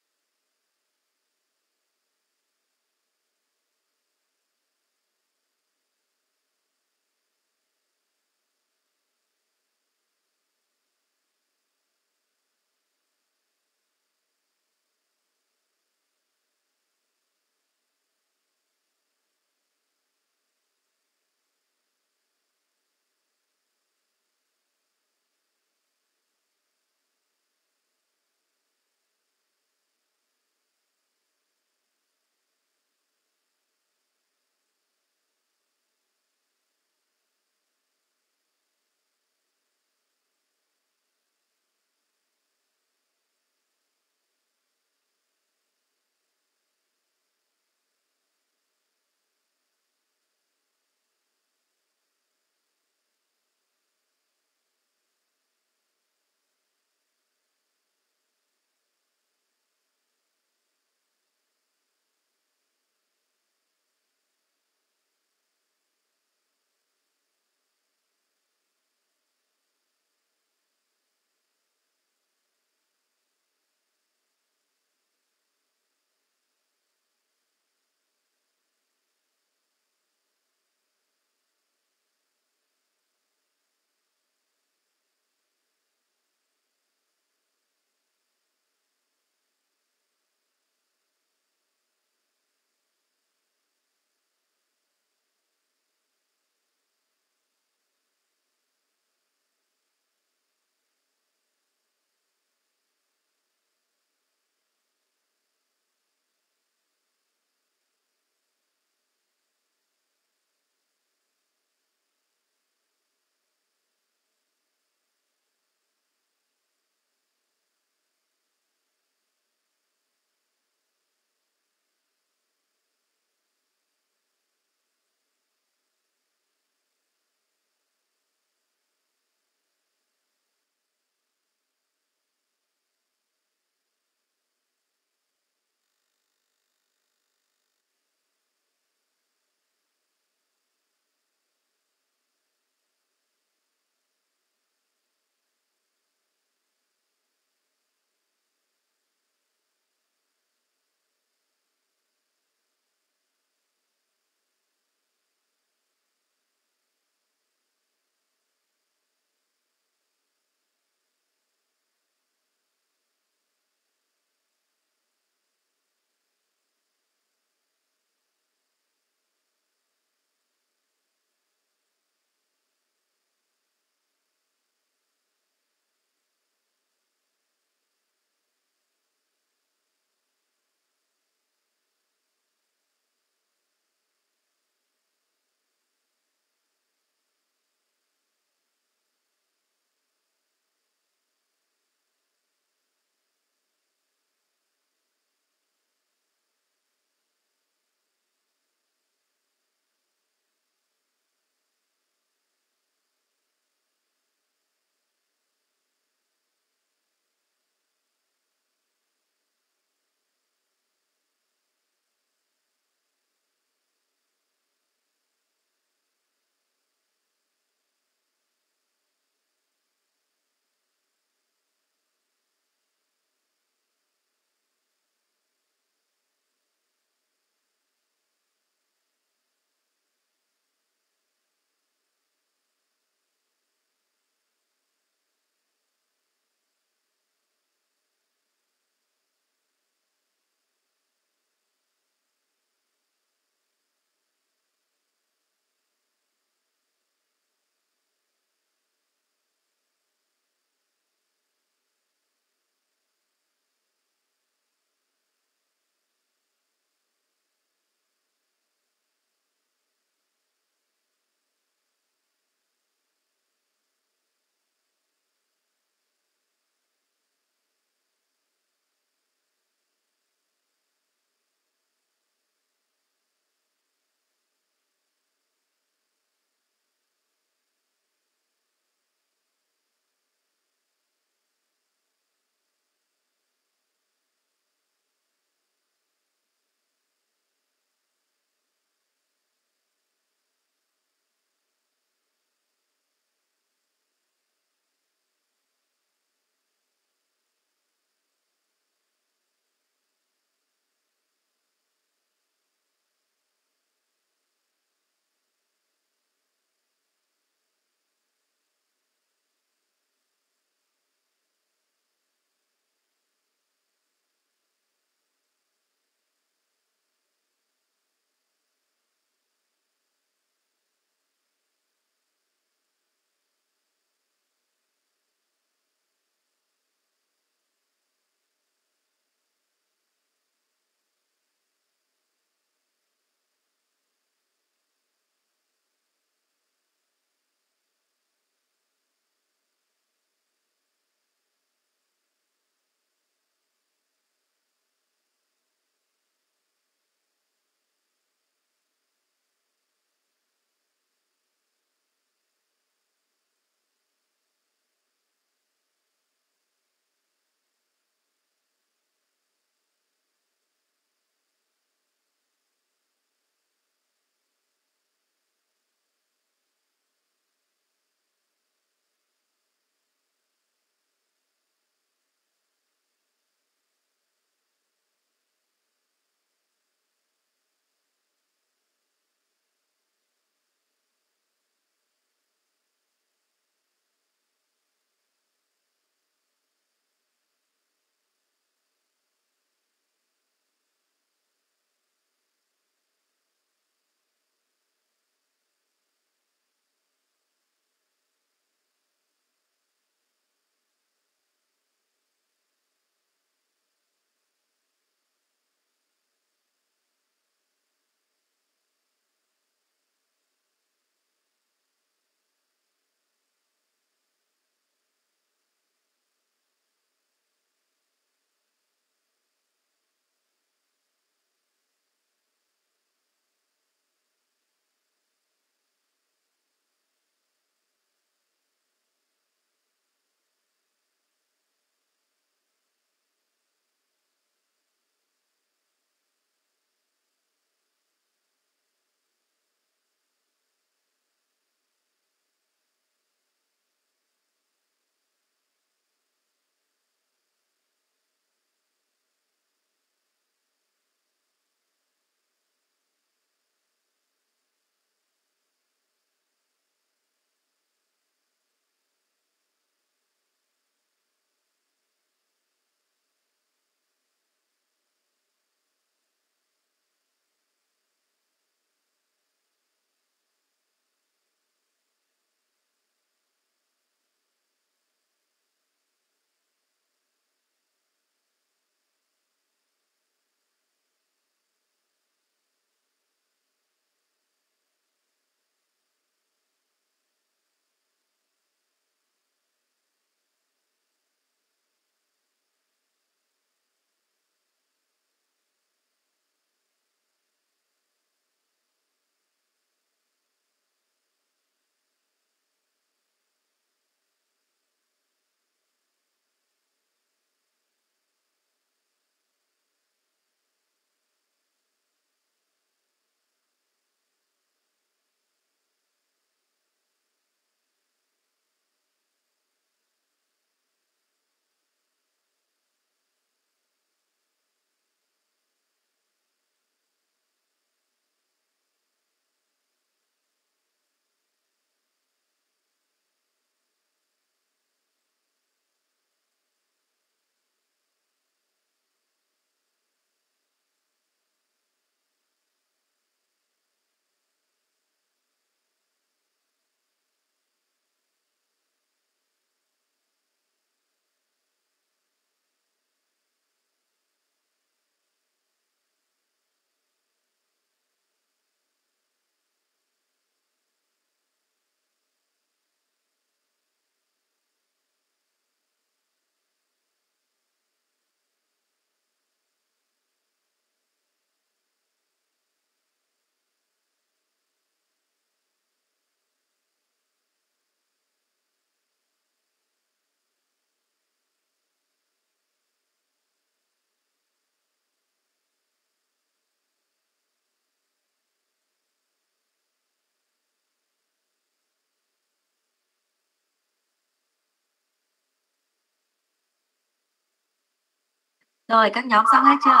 rồi các nhóm xong hết chưa?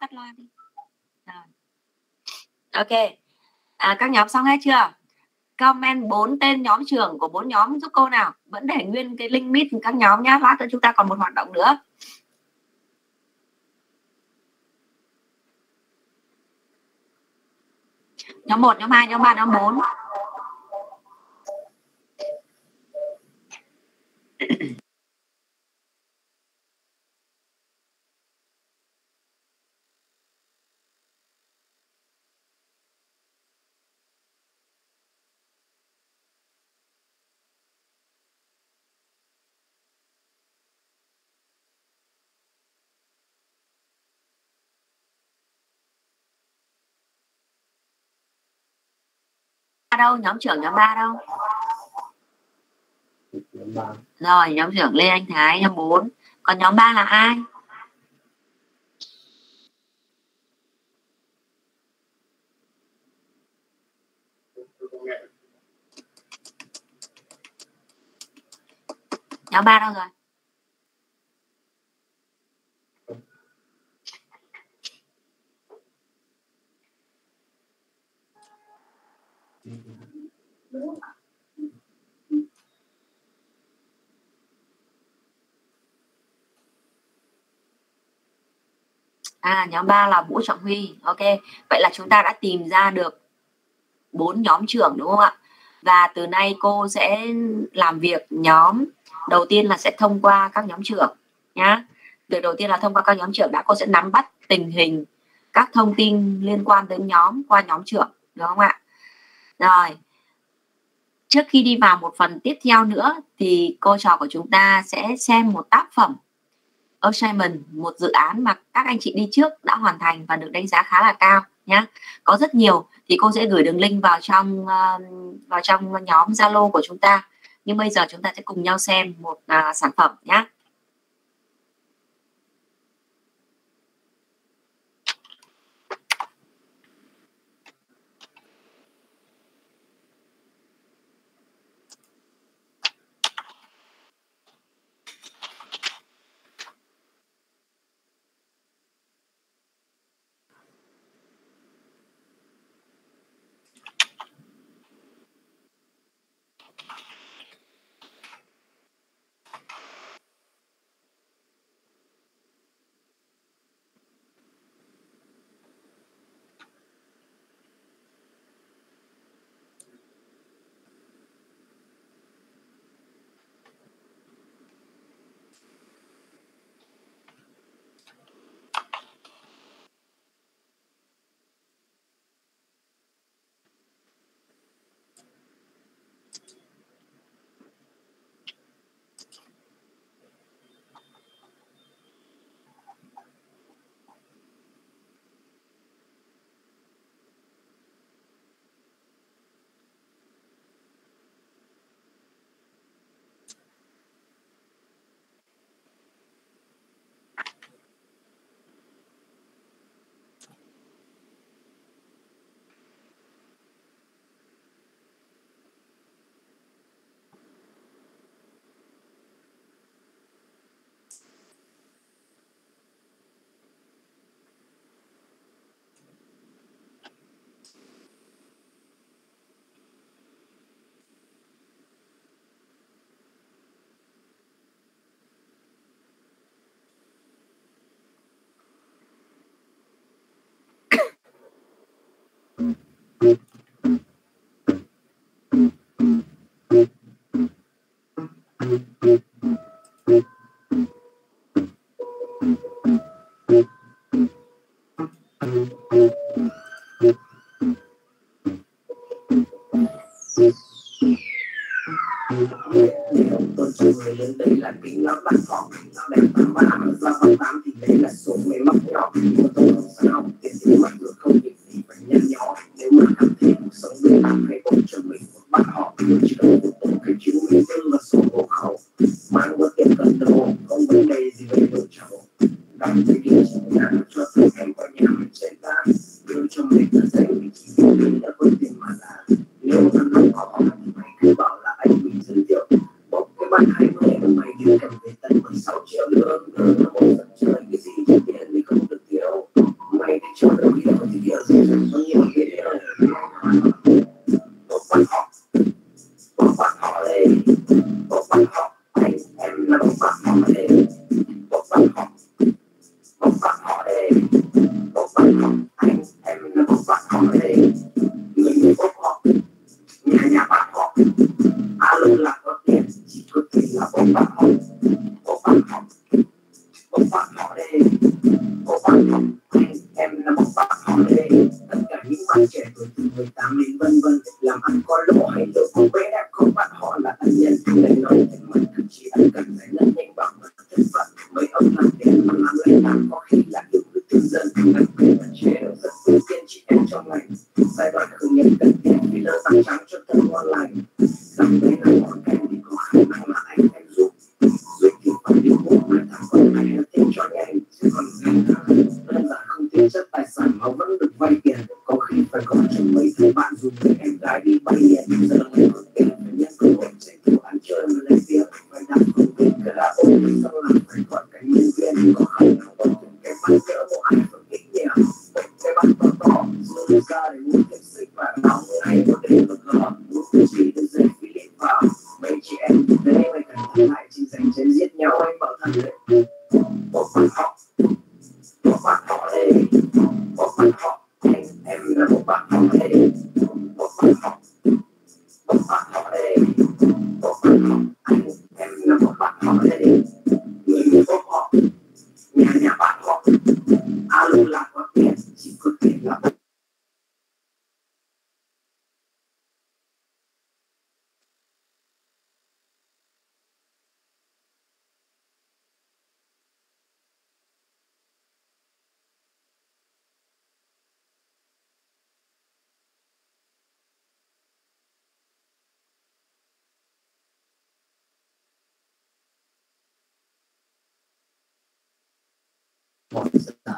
Tắt đi. Ok. À, các nhóm xong hết chưa? Comment bốn tên nhóm trưởng của bốn nhóm giúp cô nào? Vẫn để nguyên cái link meet các nhóm nhá. Lát nữa chúng ta còn một hoạt động nữa. Nhóm 1, nhóm 2, nhóm 3, nhóm 4 đâu, nhóm trưởng nhóm 3 đâu. Rồi, nhóm trưởng Lê Anh Thái, nhóm 4 còn nhóm 3 là ai? Nhóm 3 đâu rồi? À nhóm 3 là Vũ Trọng Huy. Ok. Vậy là chúng ta đã tìm ra được bốn nhóm trưởng, đúng không ạ? Và từ nay cô sẽ làm việc nhóm đầu tiên là sẽ thông qua các nhóm trưởng, nhá. Việc đầu tiên là thông qua các nhóm trưởng đã, cô sẽ nắm bắt tình hình, các thông tin liên quan đến nhóm qua nhóm trưởng, đúng không ạ? Rồi. Trước khi đi vào một phần tiếp theo nữa thì cô trò của chúng ta sẽ xem một tác phẩm assignment một dự án mà các anh chị đi trước đã hoàn thành và được đánh giá khá là cao nhé có rất nhiều thì cô sẽ gửi đường link vào trong uh, vào trong nhóm zalo của chúng ta. Nhưng bây giờ chúng ta sẽ cùng nhau xem một uh, sản phẩm nhé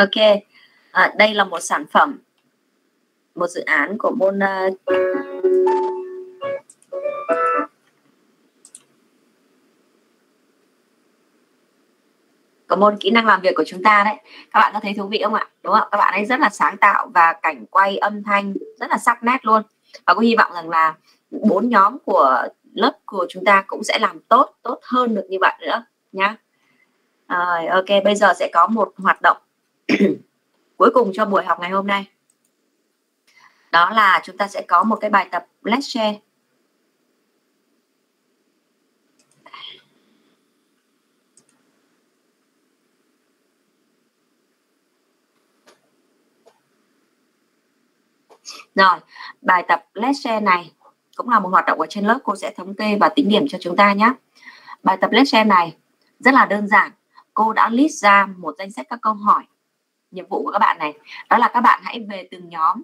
ok. À, đây là một sản phẩm một dự án của môn uh, của môn kỹ năng làm việc của chúng ta đấy. Các bạn có thấy thú vị không ạ? Đúng không các bạn ấy rất là sáng tạo và cảnh quay âm thanh rất là sắc nét luôn. Và cô hy vọng rằng là bốn nhóm của lớp của chúng ta cũng sẽ làm tốt tốt hơn được như vậy nữa nhá. Rồi ok. Bây giờ sẽ có một hoạt động. cuối cùng cho buổi học ngày hôm nay đó là chúng ta sẽ có một cái bài tập let's share Rồi, bài tập Let's Share này cũng là một hoạt động ở trên lớp cô sẽ thống kê và tính điểm cho chúng ta nhé. Bài tập Let's Share này rất là đơn giản. Cô đã list ra một danh sách các câu hỏi nhiệm vụ của các bạn này. Đó là các bạn hãy về từng nhóm,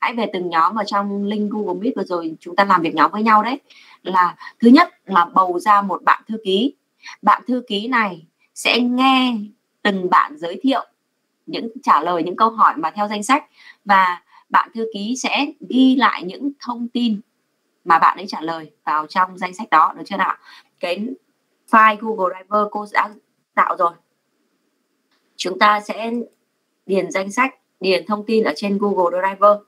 hãy về từng nhóm vào trong link Google Meet vừa rồi chúng ta làm việc nhóm với nhau đấy. Là thứ nhất là bầu ra một bạn thư ký. Bạn thư ký này sẽ nghe từng bạn giới thiệu những, trả lời những câu hỏi mà theo danh sách và bạn thư ký sẽ ghi lại những thông tin mà bạn ấy trả lời vào trong danh sách đó, được chưa nào? Cái file Google Driver cô đã tạo rồi. Chúng ta sẽ điền danh sách điền thông tin ở trên Google Driver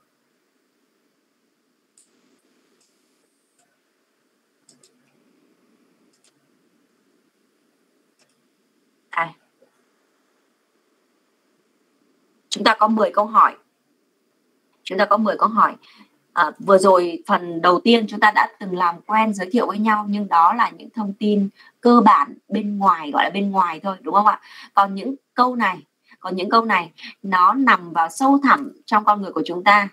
à. chúng ta có 10 câu hỏi. Chúng ta có 10 câu hỏi. À, vừa rồi phần đầu tiên chúng ta đã từng làm quen giới thiệu với nhau nhưng đó là những thông tin cơ bản bên ngoài gọi là bên ngoài thôi đúng không ạ? Còn những câu này còn những câu này, nó nằm vào sâu thẳm trong con người của chúng ta.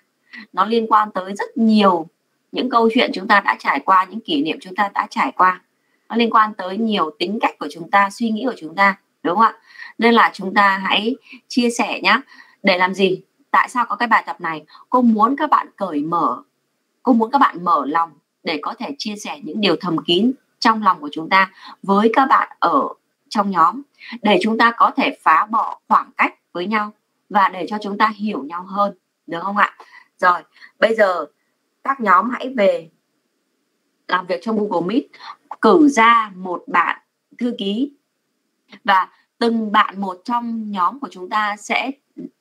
Nó liên quan tới rất nhiều những câu chuyện chúng ta đã trải qua, những kỷ niệm chúng ta đã trải qua. Nó liên quan tới nhiều tính cách của chúng ta, suy nghĩ của chúng ta, đúng không ạ? Nên là chúng ta hãy chia sẻ nhé để làm gì? Tại sao có cái bài tập này? Cô muốn các bạn cởi mở, cô muốn các bạn mở lòng để có thể chia sẻ những điều thầm kín trong lòng của chúng ta với các bạn ở trong nhóm, để chúng ta có thể phá bỏ khoảng cách với nhau và để cho chúng ta hiểu nhau hơn, được không ạ? Rồi, bây giờ các nhóm hãy về làm việc trong Google Meet. Cử ra một bạn thư ký và từng bạn một trong nhóm của chúng ta sẽ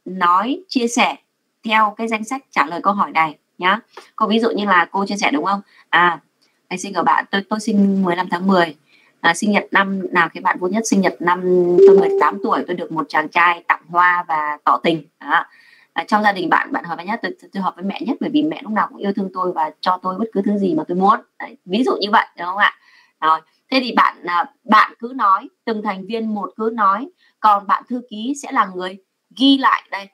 nói, chia sẻ theo cái danh sách trả lời câu hỏi này nhá. Cô ví dụ như là cô chia sẻ đúng không? À anh xin của bạn, tôi tôi sinh 15 tháng 10 à, sinh nhật năm nào cái bạn vui nhất? Sinh nhật năm tôi 18 tuổi tôi được một chàng trai tặng hoa và tỏ tình. Đó. À, trong gia đình bạn bạn hợp với nhất? Tôi, tôi hợp với mẹ nhất bởi vì mẹ lúc nào cũng yêu thương tôi và cho tôi bất cứ thứ gì mà tôi muốn. Đấy, ví dụ như vậy đúng không ạ? Rồi thế thì bạn à, bạn cứ nói từng thành viên một cứ nói còn bạn thư ký sẽ là người ghi lại đây.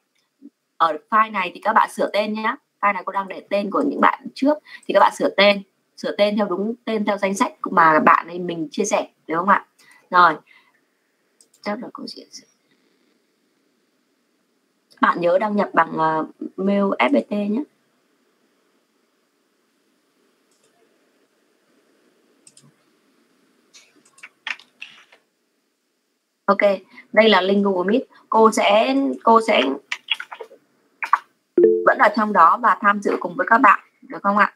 Ở file này thì các bạn sửa tên nhé file này cô đang để tên của những bạn trước thì các bạn sửa tên sửa tên theo đúng tên theo danh sách mà bạn ấy mình chia sẻ đúng không ạ rồi chắc là cô sẽ bạn nhớ đăng nhập bằng uh, mail FPT nhé Ok, đây là link Google Meet. Cô sẽ cô sẽ vẫn ở trong đó và tham dự cùng với các bạn, được không ạ?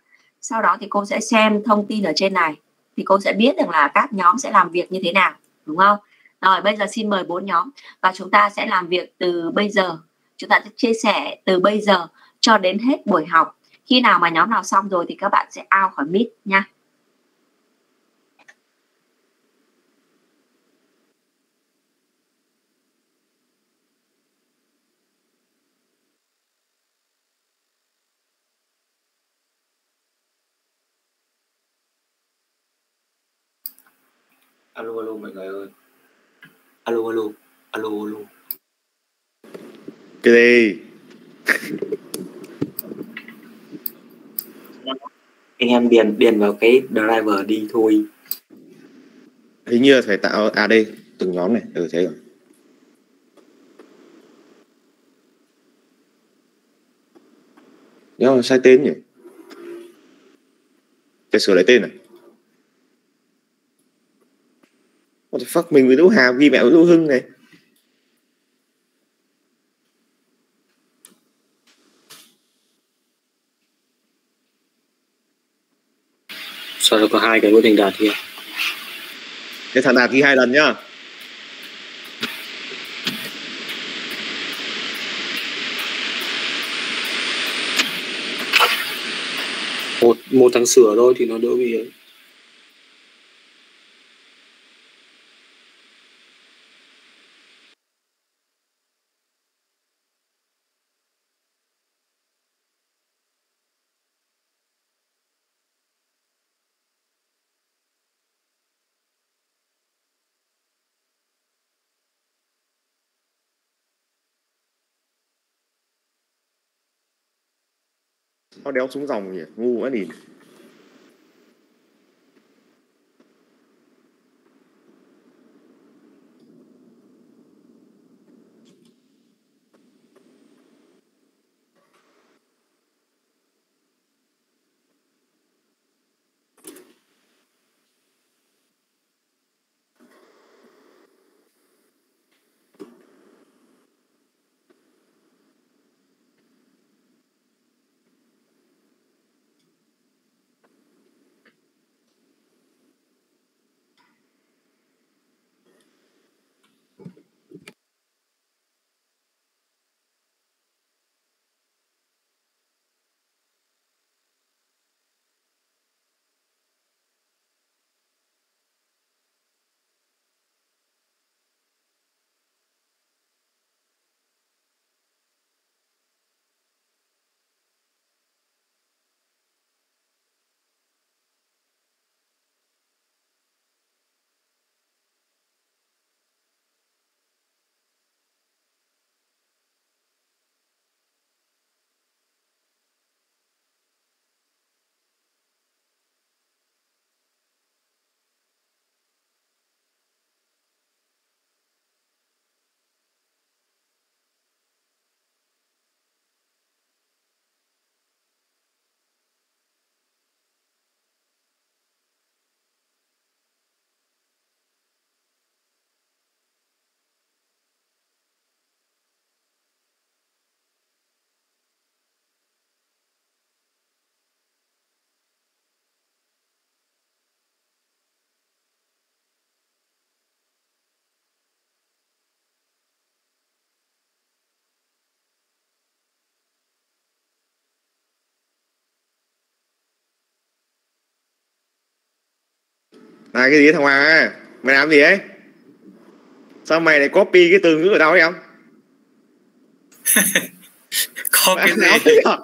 Sau đó thì cô sẽ xem thông tin ở trên này thì cô sẽ biết được là các nhóm sẽ làm việc như thế nào, đúng không? Rồi bây giờ xin mời bốn nhóm và chúng ta sẽ làm việc từ bây giờ. Chúng ta sẽ chia sẻ từ bây giờ cho đến hết buổi học. Khi nào mà nhóm nào xong rồi thì các bạn sẽ out khỏi mít nha. Alo alo mọi người ơi. Alo alo alo alo. Cái gì? Anh em điền điền vào cái driver đi thôi. Hình như là phải tạo à đây từng nhóm này. Ừ thế rồi. Nhớ sai tên nhỉ? Phải sửa lại tên này Fuck mình với Đỗ Hà ghi mẹ với Đỗ Hưng này. Sao lại có hai cái Đỗ Thành Đạt kia? Thế thằng Đạt ghi hai lần nhá. Một một thằng sửa thôi thì nó đỡ bị ấy Nó đéo xuống dòng nhỉ? Ngu quá nhìn. Là cái gì thằng Hoàng à? Mày làm gì ấy? Sao mày lại copy cái từ ngữ của tao ấy không? thế à?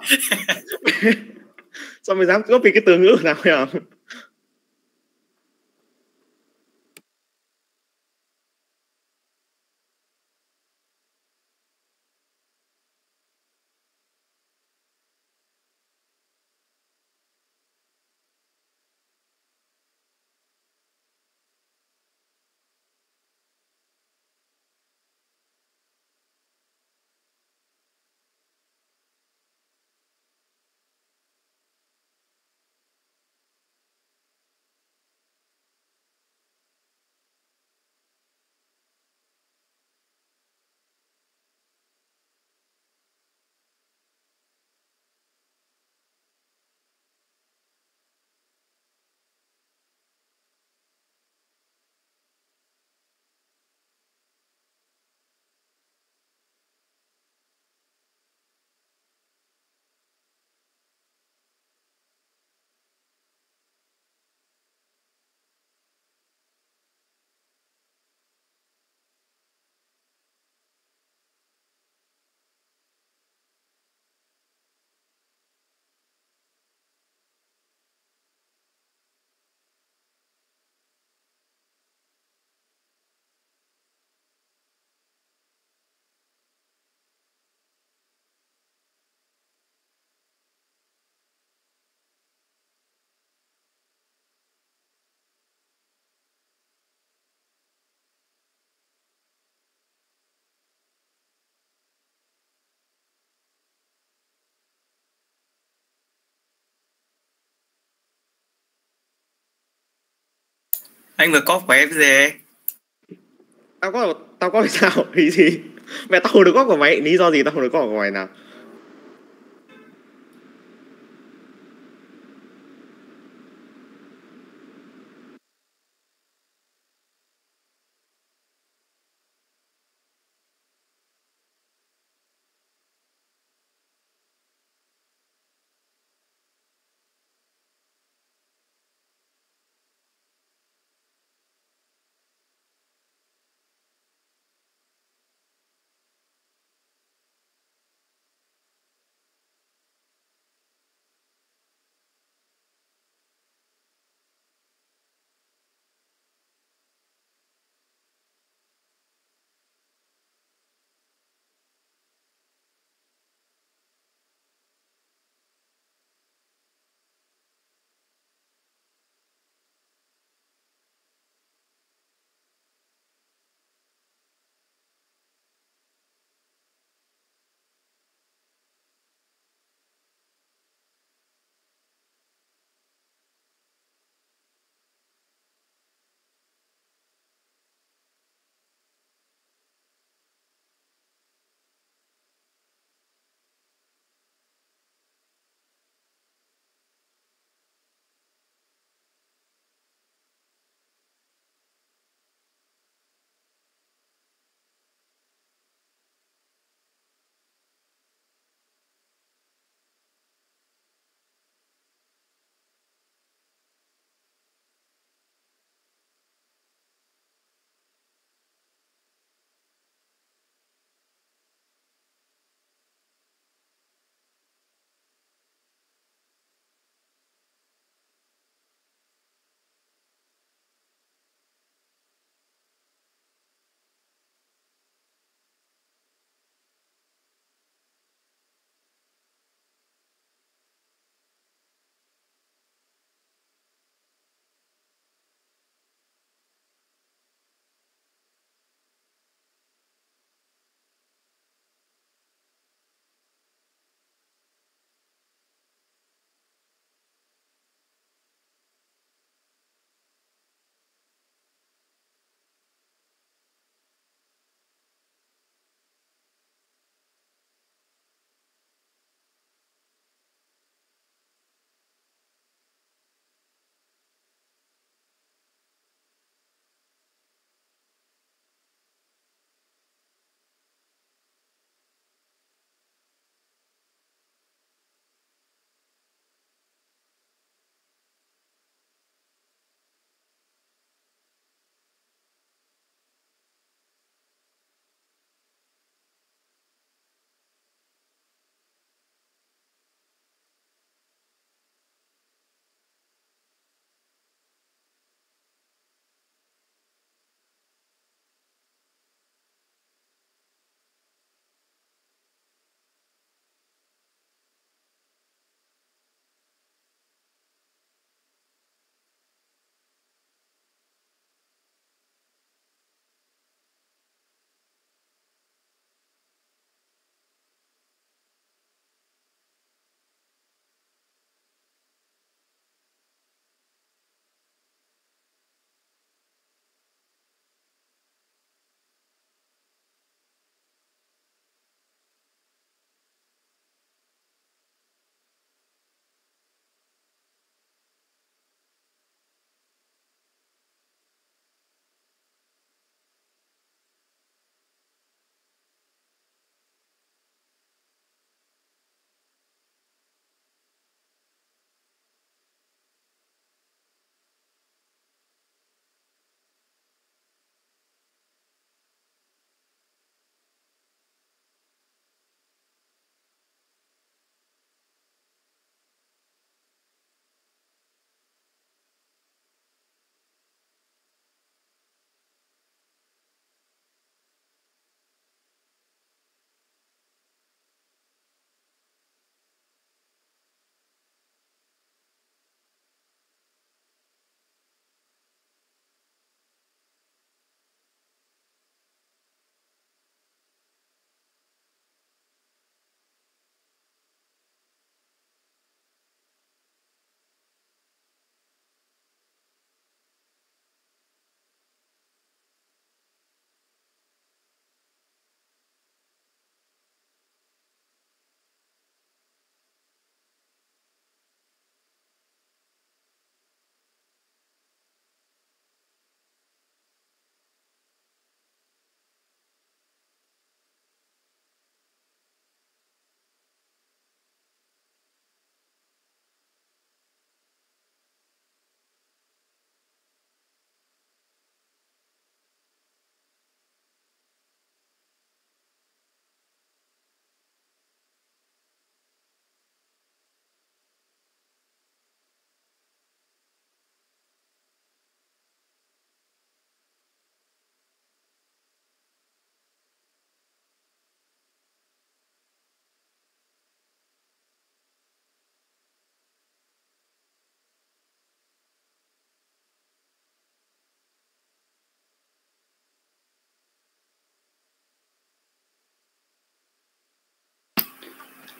Sao mày dám copy cái từ ngữ của tao ấy không? Anh vừa có của cái gì Tao có tao có sao? Ý gì? Mẹ tao không được góp của mày, lý do gì tao không được góp của mày nào?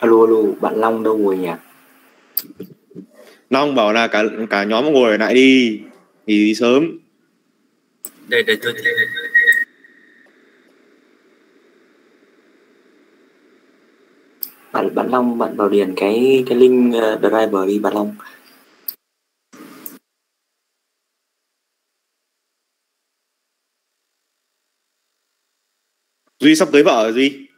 Alo alo bạn Long đâu rồi nhỉ? Long bảo là cả cả nhóm ngồi lại đi nghỉ đi sớm. Đây đây tôi bạn bạn Long bạn vào điền cái cái link uh, driver đi bạn Long. Duy sắp cưới vợ rồi Duy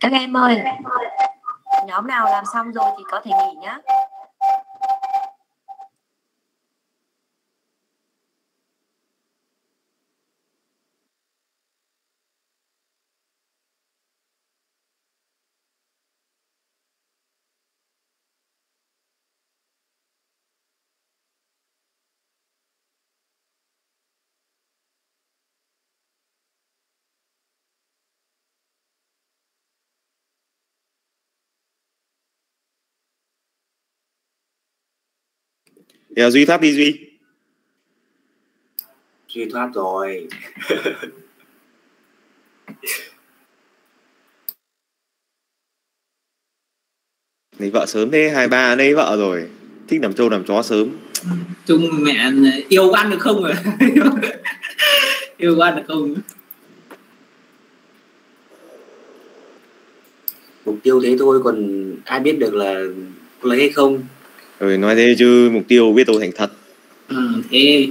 các em ơi nhóm nào làm xong rồi thì có thể nghỉ nhá. Thì là Duy thoát đi Duy. Duy thoát rồi. Lấy vợ sớm thế, hai ba lấy vợ rồi. Thích làm trâu làm chó sớm. chung mẹ yêu ăn được không rồi yêu ăn được không Mục tiêu thế thôi còn ai biết được là có lấy hay không. Rồi nói thế chứ mục tiêu biết tôi thành thật. ừ, thế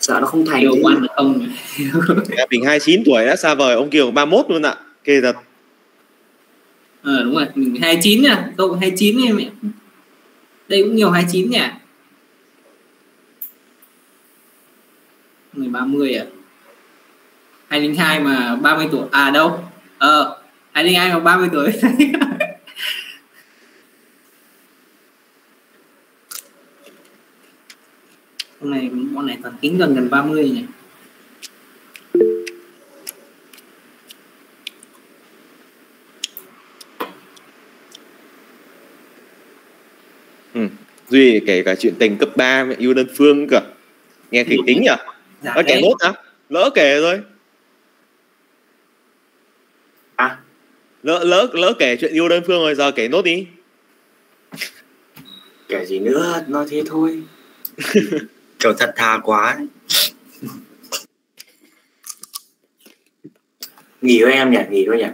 Sợ nó không thành. thế. ăn được không Em mình 29 tuổi đã xa vời ông Kiều 31 luôn ạ. Kê thật. ờ đúng rồi mình 29 nha cậu 29 này mẹ đây cũng nhiều 29 nhỉ người 30 à 202 mà 30 tuổi à đâu ờ 202 mà 30 tuổi Con này bọn này toàn kính gần gần 30 nhỉ Ừ. Duy kể cả chuyện tình cấp 3 mẹ yêu đơn phương cơ. Nghe kịch tính nhỉ? dạ Nói kể nốt hả? Lỡ kể rồi. À, Lỡ lỡ lỡ kể chuyện yêu đơn phương rồi giờ kể nốt đi. kể gì nữa, nói thế thôi. Kiểu thật thà quá. nghỉ thôi em nhỉ, nghỉ thôi nhỉ.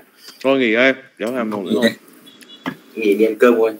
Thôi nghỉ ơi, nếu làm một nữa thôi. Nghỉ đi ăn cơm thôi.